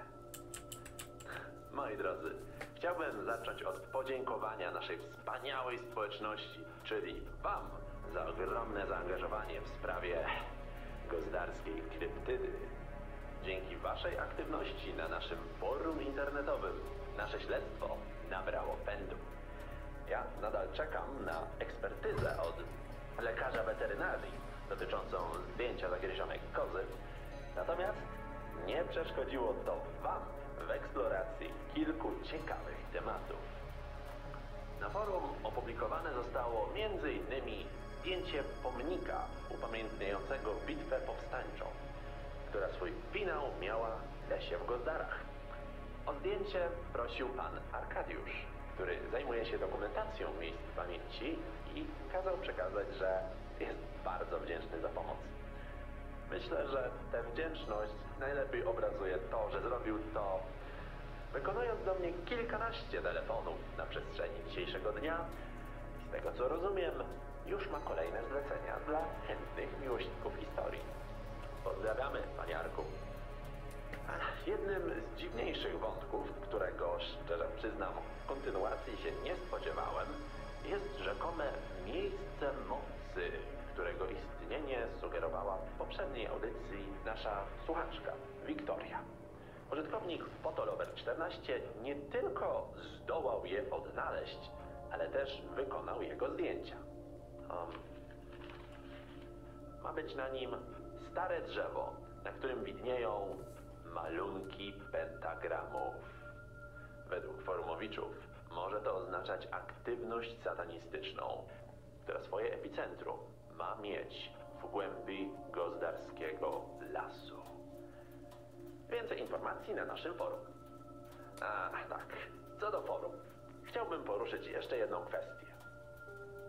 Moi drodzy, chciałbym zacząć od podziękowania naszej wspaniałej społeczności, czyli Wam za ogromne zaangażowanie w sprawie gozdarskiej kryptydy. Dzięki Waszej aktywności na naszym forum internetowym nasze śledztwo nabrało pędu. Ja nadal czekam na ekspertyzę od lekarza weterynarii dotyczącą zdjęcia zagryzionej kozy. Natomiast nie przeszkodziło to Wam w eksploracji kilku ciekawych tematów. Na forum opublikowane zostało m.in. zdjęcie pomnika upamiętniającego bitwę powstańczą, która swój finał miała w lesie w Gozdarach. O zdjęcie prosił pan Arkadiusz, który zajmuje się dokumentacją miejsc pamięci i kazał przekazać, że jest bardzo wdzięczny za pomoc. Myślę, że tę wdzięczność najlepiej obrazuje to, że zrobił to wykonując do mnie kilkanaście telefonów na przestrzeni dzisiejszego dnia. Z tego co rozumiem, już ma kolejne zlecenia dla chętnych miłośników historii. Pozdrawiamy, panie Jednym z dziwniejszych wątków, którego szczerze przyznam, kontynuacji się nie spodziewałem, jest rzekome miejsce mocy, którego istnienie sugerowała w poprzedniej audycji nasza słuchaczka, Wiktoria. Użytkownik Fotolover 14 nie tylko zdołał je odnaleźć, ale też wykonał jego zdjęcia. Um, ma być na nim stare drzewo, na którym widnieją malunki pentagramów. Według forumowiczów może to oznaczać aktywność satanistyczną, która swoje epicentrum ma mieć w głębi gozdarskiego lasu. Więcej informacji na naszym forum. A tak, co do forum, chciałbym poruszyć jeszcze jedną kwestię.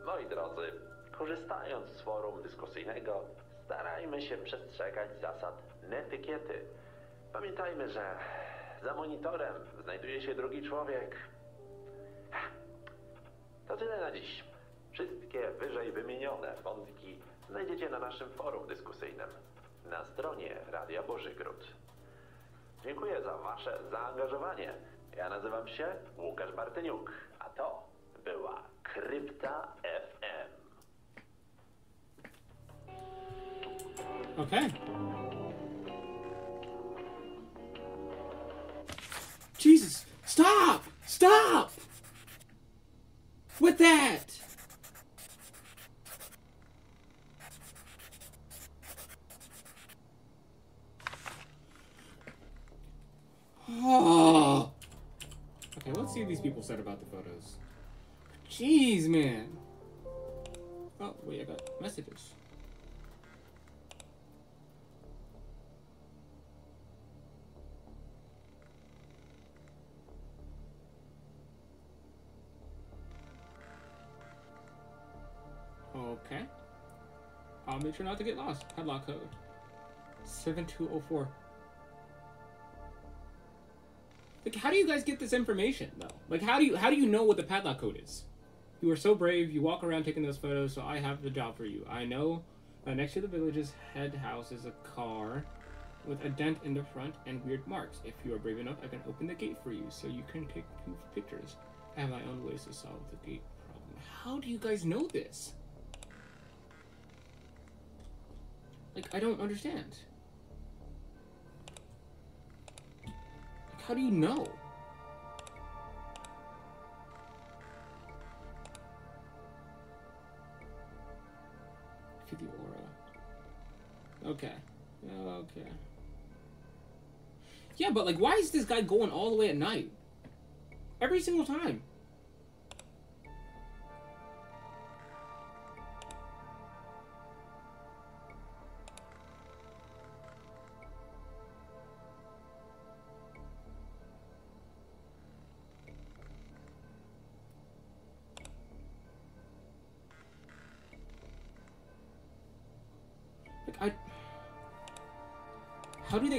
Moi drodzy, korzystając z forum dyskusyjnego, starajmy się przestrzegać zasad netykiety. Pamiętajmy, że za monitorem znajduje się drugi człowiek. To tyle na dziś. Wszystkie wyżej wymienione wątki znajdziecie na naszym forum dyskusyjnym na stronie Radia Bożygród. Dziękuję za Wasze zaangażowanie. Ja nazywam się Łukasz Bartyniuk, a to była Krypta FM. Okay. Jesus! Stop! Stop! With that! See what these people said about the photos. Jeez, man. Oh, wait, I got messages. Okay. I'll make sure not to get lost. Padlock code. 7204. Like, how do you guys get this information, though? Like, how do you how do you know what the padlock code is? You are so brave. You walk around taking those photos, so I have the job for you. I know that next to the village's head house is a car with a dent in the front and weird marks. If you are brave enough, I can open the gate for you so you can take pictures. I have my own ways to solve the gate problem. How do you guys know this? Like, I don't understand. How do you know? The aura. Okay. Okay. Yeah, but like, why is this guy going all the way at night? Every single time.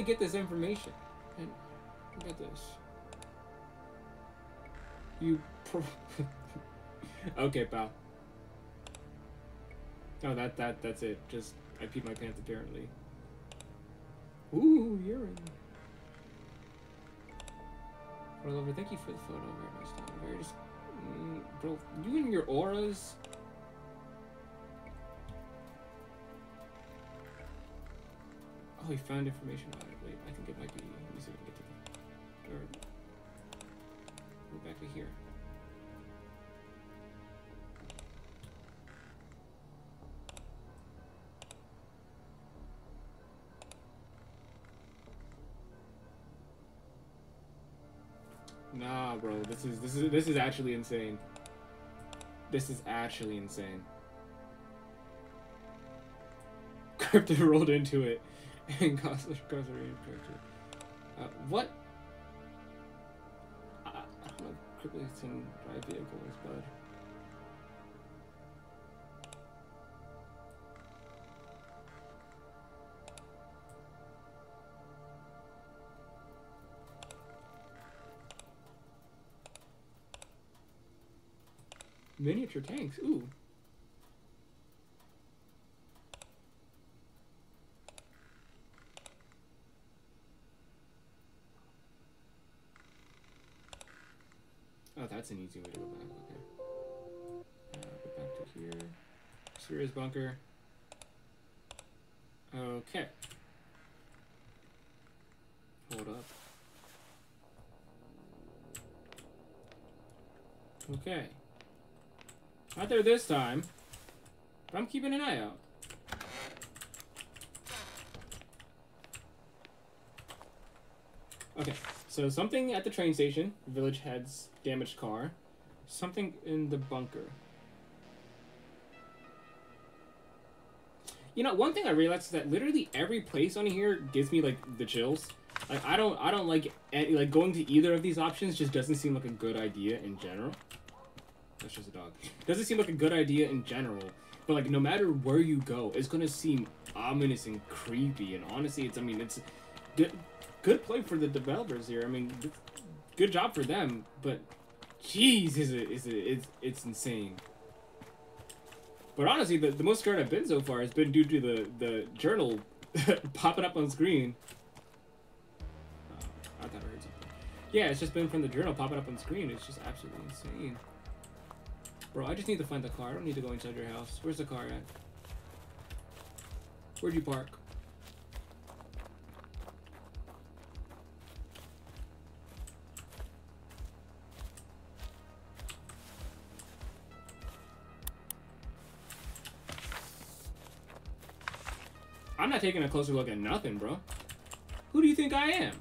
Get this information? And at this. You. Okay, pal. Oh, that that that's it. Just I peed my pants apparently. Ooh, urine. Bro, lover, thank you for the photo. Very nice time. Very just, mm, bro, you and your auras. Oh, he found information about it. Wait, I think it might be. Let me see if we can get to the. Or. Go back to here. Nah, bro. This is this is this is actually insane. This is actually insane. Crypto rolled into it and range character. Uh, what? I, I don't know. Crypto can drive vehicles, bud. Miniature tanks. Ooh. Oh, that's an easy way to go back. Okay. Uh, go back to here. Serious bunker. Okay. Hold up. Okay. Not there this time. But I'm keeping an eye out. Okay, so something at the train station, village head's damaged car, something in the bunker. You know, one thing I realized is that literally every place on here gives me like the chills. Like I don't, I don't like any, like going to either of these options. Just doesn't seem like a good idea in general. That's just a dog. Doesn't seem like a good idea in general. But like no matter where you go, it's gonna seem ominous and creepy. And honestly, it's I mean it's good play for the developers here. I mean, good job for them. But jeez, is it is it it's it's insane. But honestly, the, the most scared I've been so far has been due to the the journal popping up on screen. Oh, I thought I heard something. Yeah, it's just been from the journal popping up on screen. It's just absolutely insane. Bro, I just need to find the car. I don't need to go inside your house. Where's the car at? Where'd you park? I'm not taking a closer look at nothing, bro. Who do you think I am?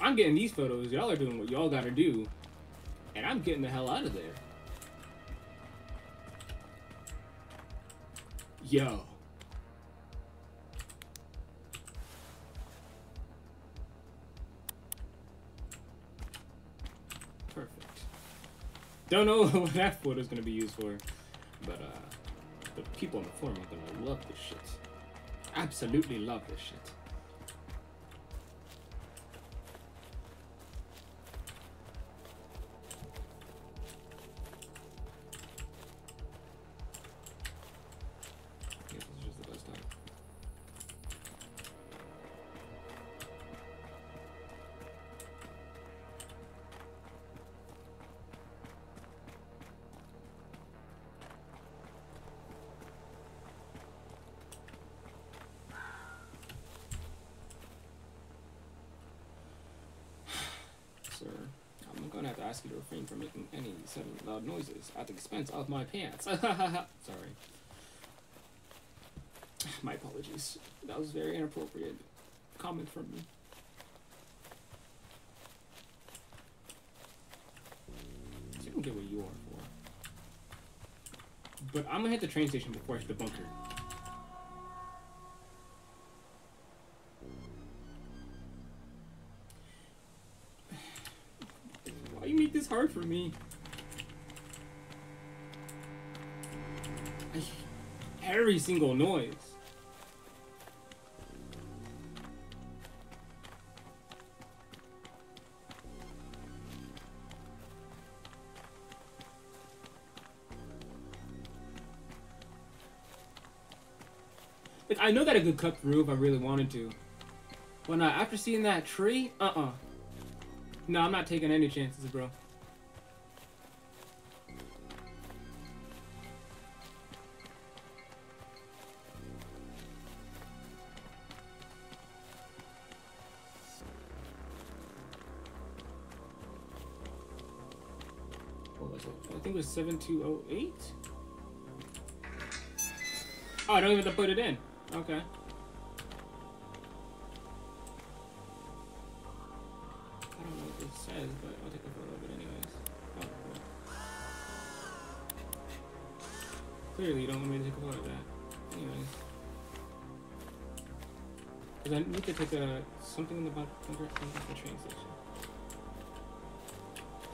I'm getting these photos. Y'all are doing what y'all gotta do. And I'm getting the hell out of there. Yo. Don't know what that photo is gonna be used for, but uh, the people on the forum are gonna love this shit. Absolutely love this shit. Sudden loud noises at the expense of my pants. Sorry. My apologies. That was very inappropriate comment from me. So you don't get what you are for. But I'm gonna hit the train station before I hit the bunker. Why you make this hard for me? Every single noise. Like, I know that I could cut through if I really wanted to. But not after seeing that tree, uh-uh. No, I'm not taking any chances, bro. I think it was 7208? Oh, I don't even have to put it in. Okay. I don't know what this says, but I'll take a photo of it anyways. Oh, cool. Clearly, you don't want me to take a photo of that. Anyways. Because I need to take a something in the of the train station.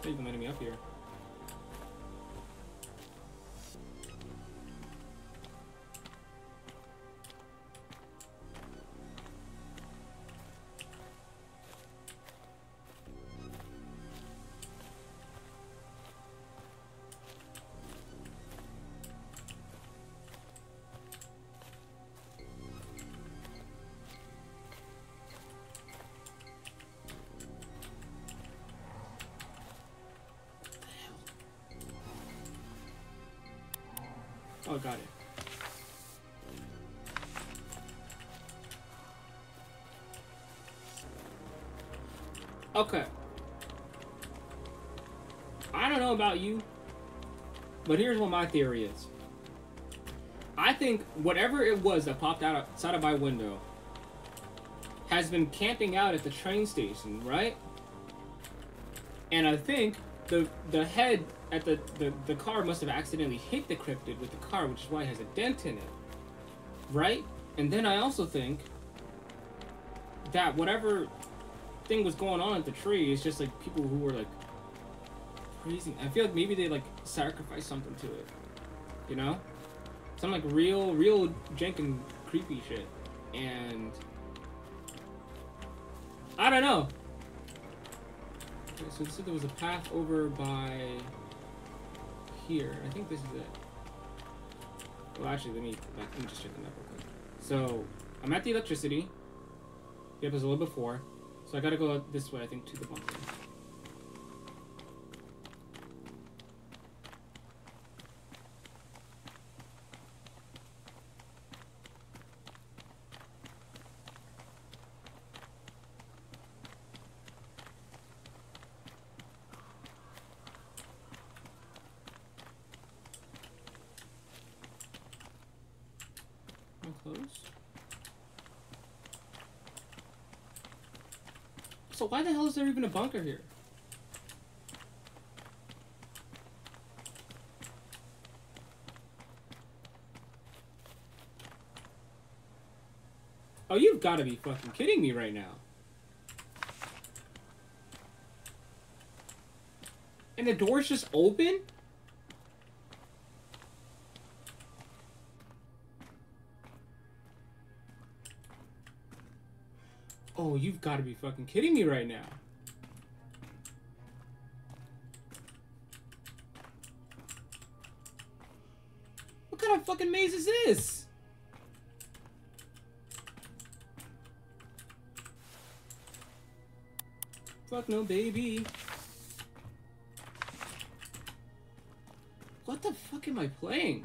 They're even letting me up here. Okay. I don't know about you, but here's what my theory is. I think whatever it was that popped out outside of my window has been camping out at the train station, right? And I think the the head at the, the, the car must have accidentally hit the cryptid with the car, which is why it has a dent in it. Right? And then I also think that whatever thing was going on at the tree It's just like people who were like praising. I feel like maybe they like sacrificed something to it. You know? Some like real, real jankin' creepy shit. And I don't know. Okay, so it said there was a path over by here. I think this is it. Well, actually, let me let me just check the map real quick. So I'm at the electricity. Yep, there's a little before. So I gotta go this way, I think, to the bunker. Am I close? Why the hell is there even a bunker here? Oh, you've got to be fucking kidding me right now. And the door's just open? Oh, you've got to be fucking kidding me right now. What kind of fucking maze is this? Fuck no, baby. What the fuck am I playing?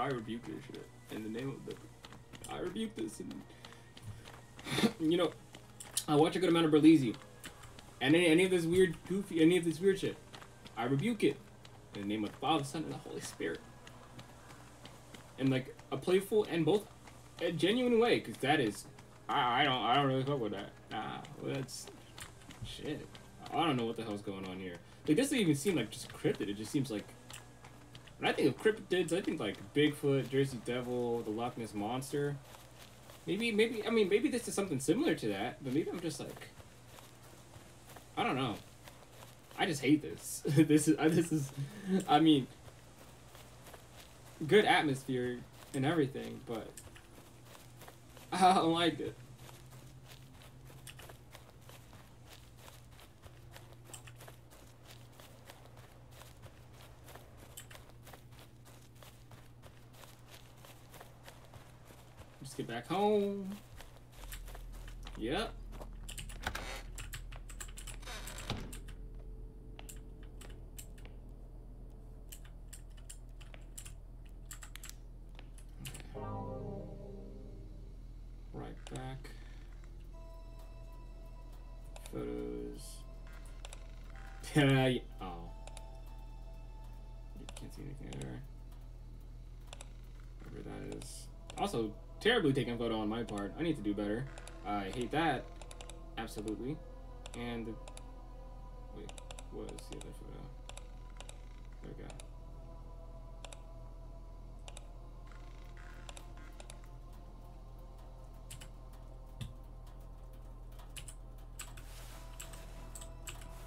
I rebuke this shit in the name of the. I rebuke this, and you know, I watch a good amount of Berleezy, and any, any of this weird, goofy, any of this weird shit, I rebuke it in the name of the Father, Son, and the Holy Spirit, and like a playful and both a genuine way, because that is, I, I don't, I don't really fuck with that. Nah, well, that's shit. I don't know what the hell's going on here. Like, this doesn't even seem like just cryptid. It just seems like when I think of cryptids, I think like Bigfoot, Jersey Devil, the Loch Ness Monster. Maybe, maybe, I mean, maybe this is something similar to that, but maybe I'm just like, I don't know. I just hate this. this is this is, I mean, good atmosphere and everything, but I don't like it. Back home. Yep. Terribly taken photo on my part. I need to do better. I hate that. Absolutely. And wait, what is the other photo? There we go.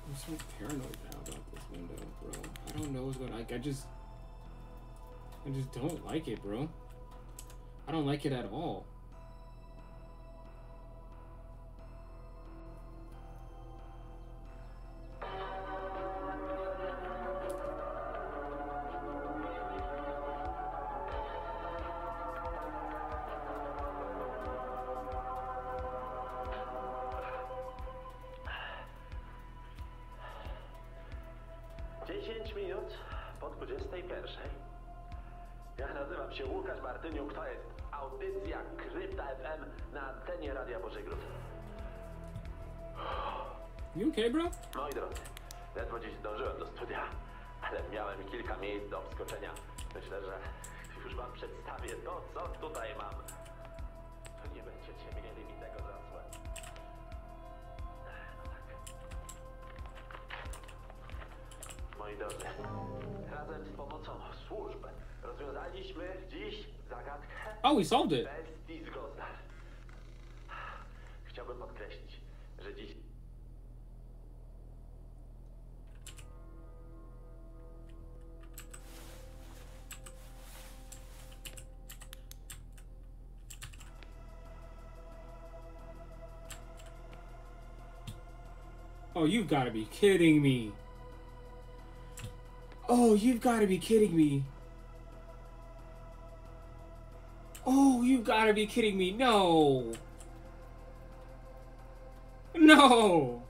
I'm so paranoid now about this window, bro. I don't know what's going on. I just, I just don't like it, bro. I don't like it at all. We solved it. bestii z Chciałbym podkreślić, że dziś Oh, you've got to be kidding me. Oh, you've got to be kidding me. gotta be kidding me. No. No.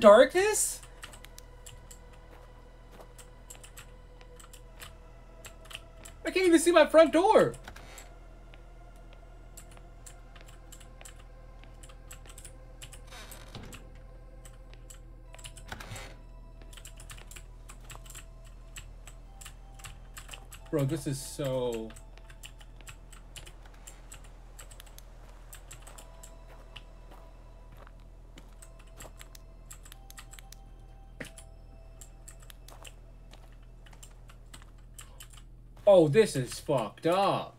Darkness? I can't even see my front door. Bro, this is so. Oh, this is fucked up.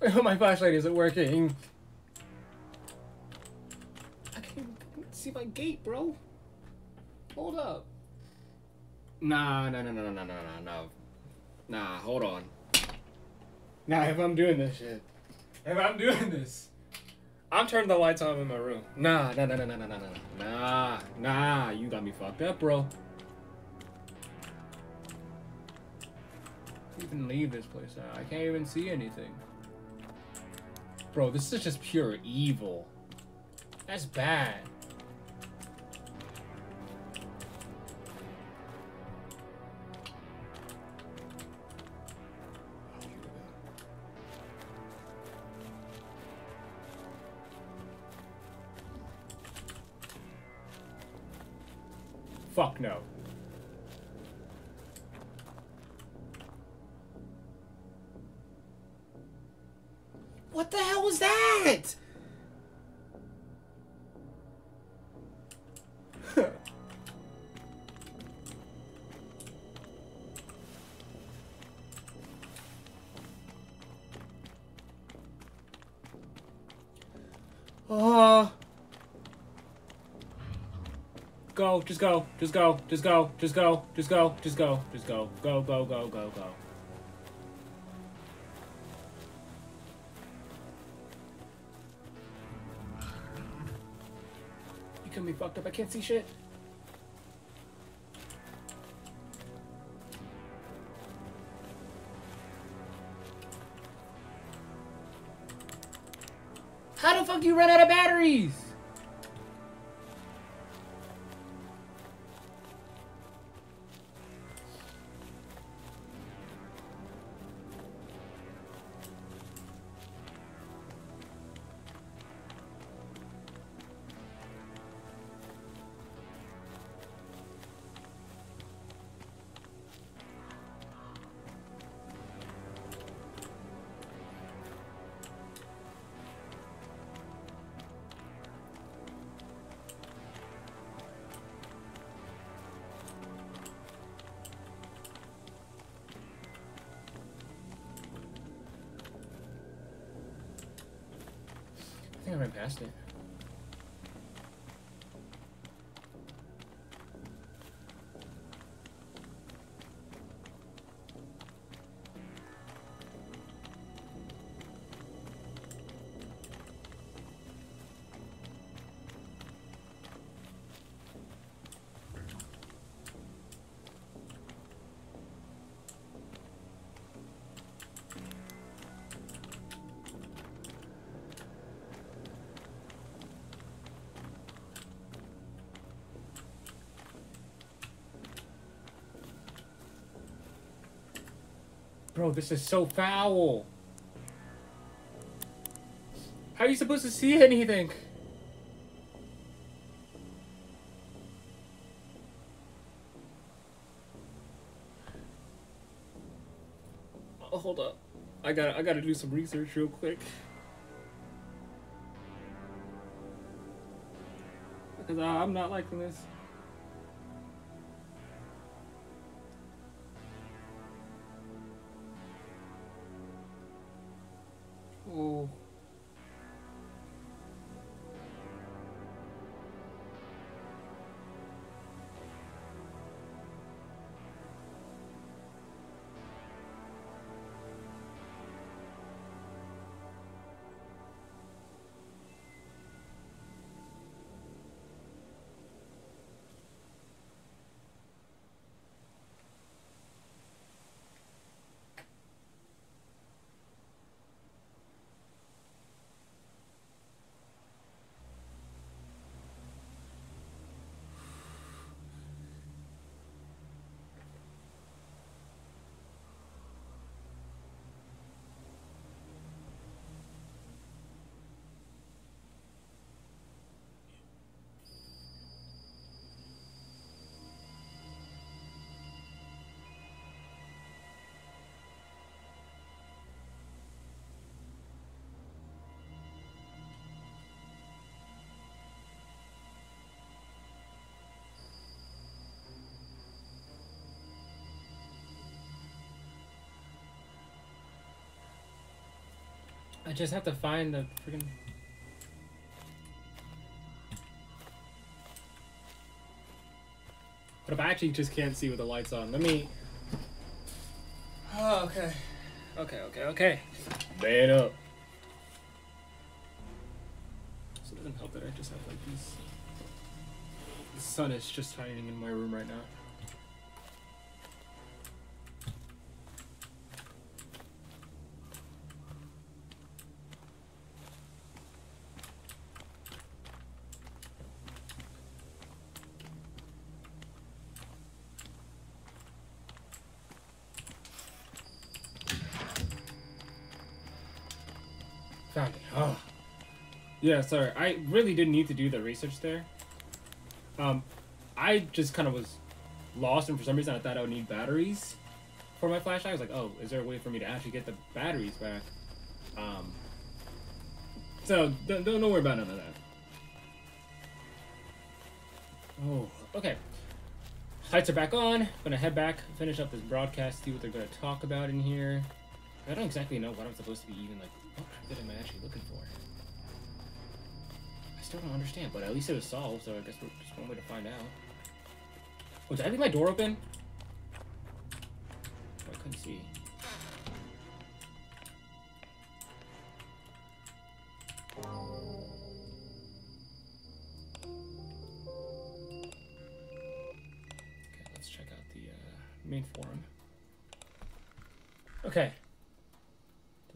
Oh, my flashlight isn't working. I can't see my gate, bro. Hold up. Nah, no, no, no, no, no, no, no. Nah, hold on. Nah, if I'm doing this shit. If I'm doing this. I'm turning the lights on in my room. Nah, nah, nah, nah, nah, nah, nah, nah. Nah, nah, you got me fucked up, bro. Even leave this place now. I can't even see anything. Bro, this is just pure evil. That's bad. Fuck no. Just go, just go, just go, just go, just go, just go, just go, go, go, go, go, go. You can be fucked up. I can't see shit. How the fuck you run out of batteries? I Bro, this is so foul. How are you supposed to see anything? Oh, hold up. I got to I got to do some research real quick. Because uh, I'm not liking this. I just have to find the freaking. But if I actually just can't see with the lights on, let me. Oh, okay. Okay, okay, okay. Man up. So it doesn't help that I just have like these. The sun is just shining in my room right now. Yeah, sorry. I really didn't need to do the research there. Um, I just kind of was lost, and for some reason I thought I would need batteries for my flashlight. I was like, oh, is there a way for me to actually get the batteries back? Um, so don't, don't worry about none of that. Oh, okay. Lights are back on. Gonna head back, finish up this broadcast, see what they're gonna talk about in here. I don't exactly know what I'm supposed to be even like. What cryptid am I actually looking for? Still don't understand, but at least it was solved, so I guess we're just one way to find out. Oh, did I leave my door open? Oh, I couldn't see.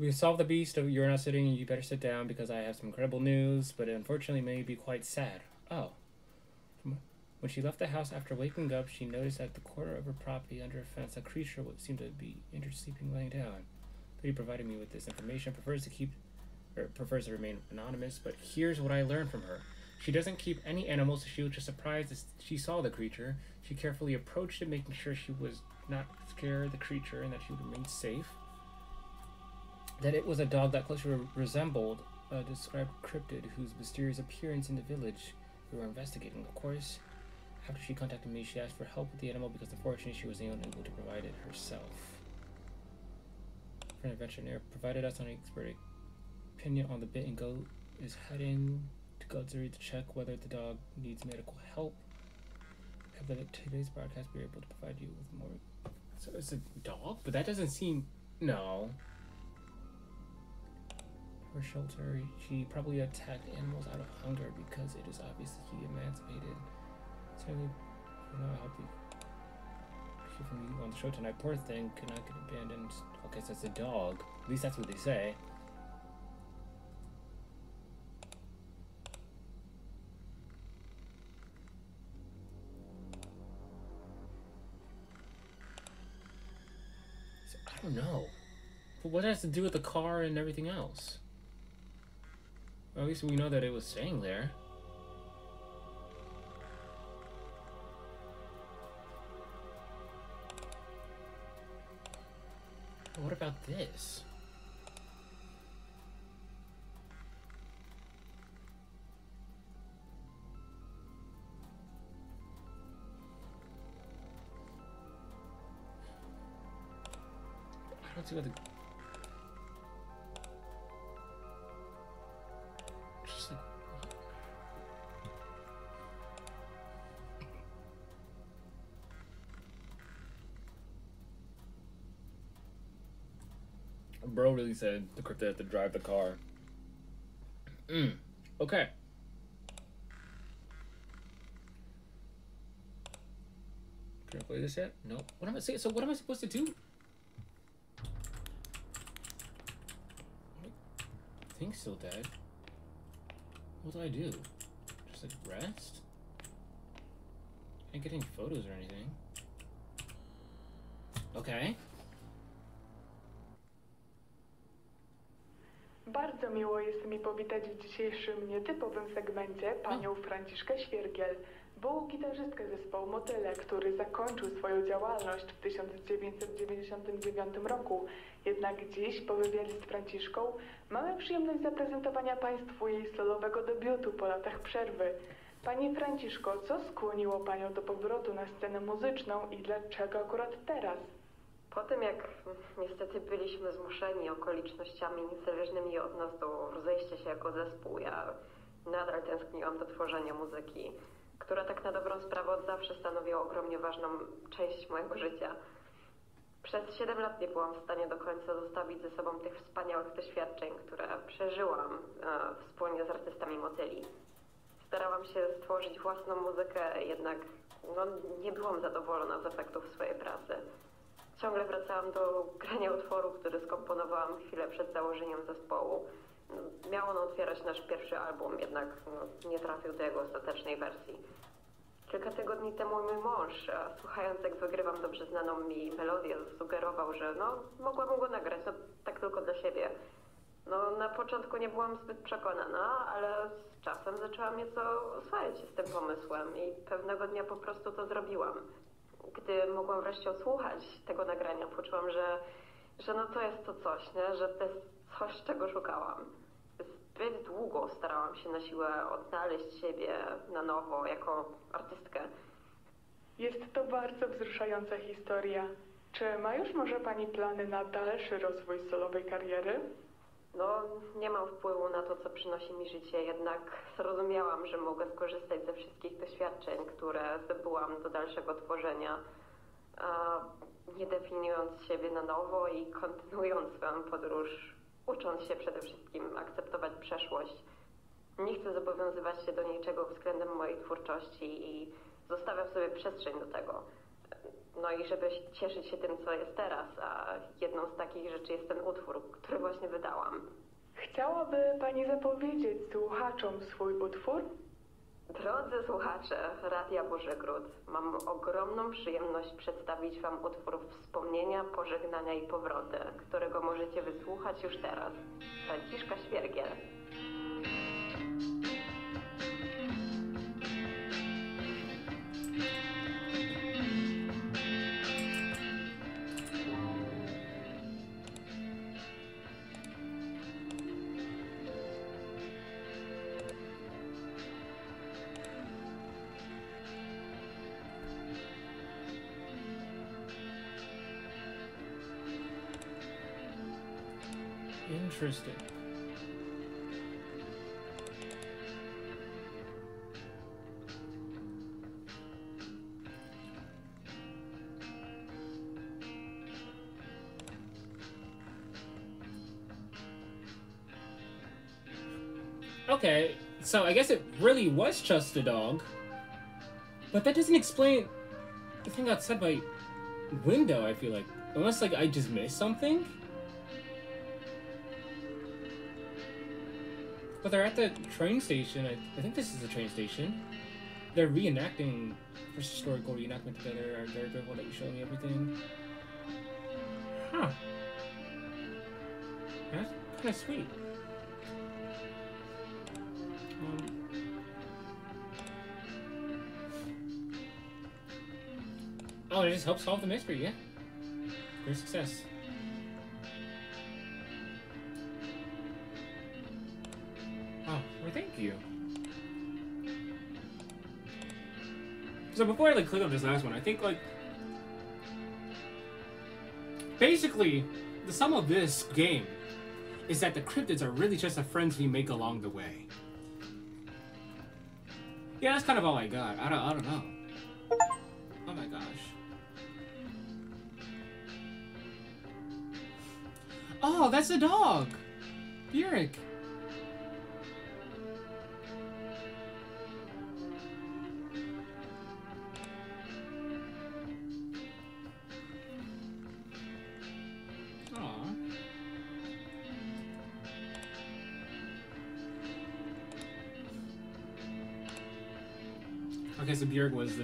We solved the beast. You're not sitting. You better sit down because I have some incredible news, but it unfortunately may be quite sad. Oh. When she left the house after waking up, she noticed at the corner of her property under a fence a creature what seemed to be sleeping laying down. He provided me with this information, prefers to keep or prefers to remain anonymous, but here's what I learned from her. She doesn't keep any animals, so she was just surprised as she saw the creature. She carefully approached it, making sure she was not scare the creature and that she would remain safe. That it was a dog that closely re- resembled a described cryptid whose mysterious appearance in the village we were investigating. Of course, after she contacted me, she asked for help with the animal because unfortunately she was unable to provide it herself. Friend veterinarian provided us an expert opinion on the bit and goat is heading to Godzuri to check whether the dog needs medical help. After today's broadcast, we able to provide you with more. So it's a dog, but that doesn't seem. No. Her shelter, He probably attacked animals out of hunger because it is obviously he emancipated. Certainly, you know, I hope you hear you on the show tonight. Poor thing cannot get abandoned. Okay, so it's a dog. At least that's what they say. I don't know. But what has to do with the car and everything else? Well, at least we know that it was staying there. What about this? I don't see what the. Really said the cryptid had to drive the car. Mm. Okay. Can I play this yet? No. What am I saying? So what am I supposed to do? I think still dead. What do I do? Just like rest? Can't get any photos or anything. Okay. Bardzo miło jest mi powitać w dzisiejszym nietypowym segmencie panią Franciszkę Świergiel, byłą gitarzystkę zespołu Motyle, który zakończył swoją działalność w 1999 roku. Jednak dziś, po wywiadzie z Franciszką, mamy przyjemność zaprezentowania Państwu jej solowego debiutu po latach przerwy. Pani Franciszko, co skłoniło Panią do powrotu na scenę muzyczną i dlaczego akurat teraz? Po tym, jak niestety byliśmy zmuszeni okolicznościami niezależnymi od nas do rozejścia się jako zespół, ja nadal tęskniłam do tworzenia muzyki, która tak na dobrą sprawę od zawsze stanowiła ogromnie ważną część mojego życia. Przez 7 lat nie byłam w stanie do końca zostawić ze sobą tych wspaniałych doświadczeń, które przeżyłam e, wspólnie z artystami motyli. Starałam się stworzyć własną muzykę, jednak no, nie byłam zadowolona z efektów swojej pracy. Ciągle wracałam do grania utworu, który skomponowałam chwilę przed założeniem zespołu. Miał on otwierać nasz pierwszy album, jednak no, nie trafił do jego ostatecznej wersji. Kilka tygodni temu mój mąż, słuchając jak wygrywam dobrze znaną mi melodię, sugerował, że no, mogłabym go nagrać, no tak tylko dla siebie. No, na początku nie byłam zbyt przekonana, ale z czasem zaczęłam nieco oswajać się z tym pomysłem i pewnego dnia po prostu to zrobiłam. Gdy mogłam wreszcie odsłuchać tego nagrania, poczułam, że, że no to jest to coś, nie? że to jest coś, czego szukałam. Zbyt długo starałam się na siłę odnaleźć siebie na nowo jako artystkę. Jest to bardzo wzruszająca historia. Czy ma już może Pani plany na dalszy rozwój solowej kariery? No, nie mam wpływu na to, co przynosi mi życie, jednak zrozumiałam, że mogę skorzystać ze wszystkich doświadczeń, które zdobyłam do dalszego tworzenia, nie definiując siebie na nowo i kontynuując swoją podróż, ucząc się przede wszystkim akceptować przeszłość. Nie chcę zobowiązywać się do niczego względem mojej twórczości i zostawiam sobie przestrzeń do tego. No i żeby cieszyć się tym, co jest teraz, a jedną z takich rzeczy jest ten utwór, który właśnie wydałam. Chciałaby Pani zapowiedzieć słuchaczom swój utwór? Drodzy słuchacze Radia Bożegród, mam ogromną przyjemność przedstawić Wam utwór Wspomnienia, Pożegnania i Powroty, którego możecie wysłuchać już teraz. Franciszka Świergiel. Interesting. Okay, so I guess it really was just a dog. But that doesn't explain the thing outside my window, I feel like. Unless, like, I just missed something? But they're at the train station. I, I think this is the train station. They're reenacting first historical reenactment together. Grateful that you showed me everything. Huh. That's kind of sweet. Um, oh, it just helps solve the mystery, yeah. Great success. So before I like click on this last one, I think like basically the sum of this game is that the cryptids are really just the friends we make along the way. Yeah, that's kind of all I got. I don't, I don't know. Oh my gosh. Oh, that's a dog. Burek.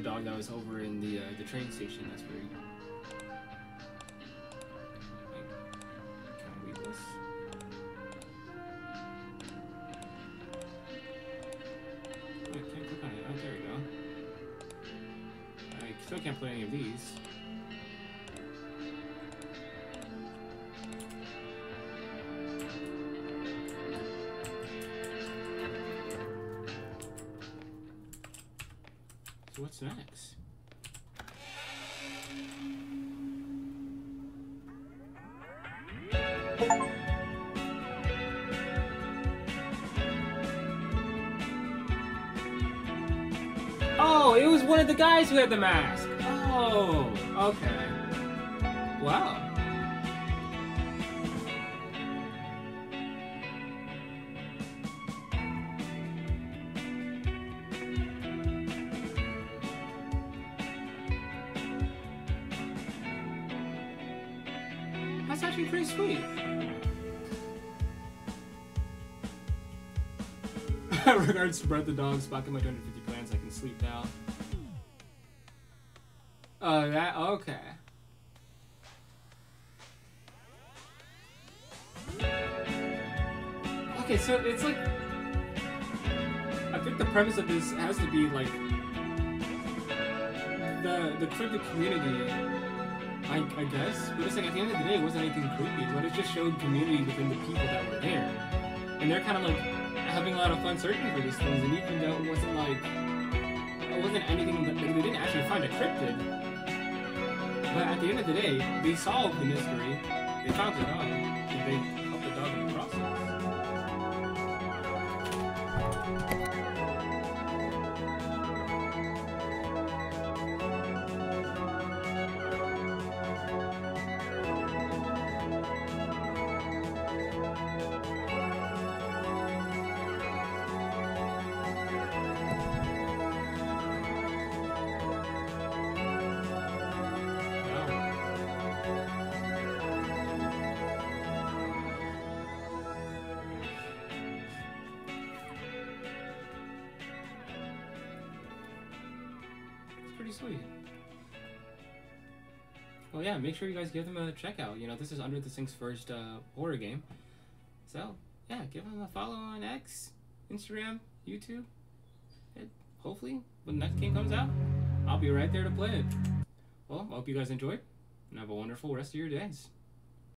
Dog that was over in the uh, the train station. That's where Wait, what's next? Oh, it was one of the guys who had the mask. Oh, okay. Wow. Brett the dog, Spock in my 250 plans, I can sleep now. Oh, that, okay. okay, so it's like I think the premise of this has to be like the the cryptid community. I, I guess, but it's like at the end of the day, it wasn't anything creepy. But it just showed community within the people that were there, and they're kind of like having a lot of fun searching for these things. And even though it wasn't like it wasn't anything that they didn't actually find a cryptid, but at the end of the day, they solved the mystery. They found the dog. Make sure you guys give them a check out. You know, this is Under the Sink's first uh, horror game. So, yeah, give them a follow on X, Instagram, YouTube. And hopefully, when the next game comes out, I'll be right there to play it. Well, I hope you guys enjoyed, and have a wonderful rest of your days.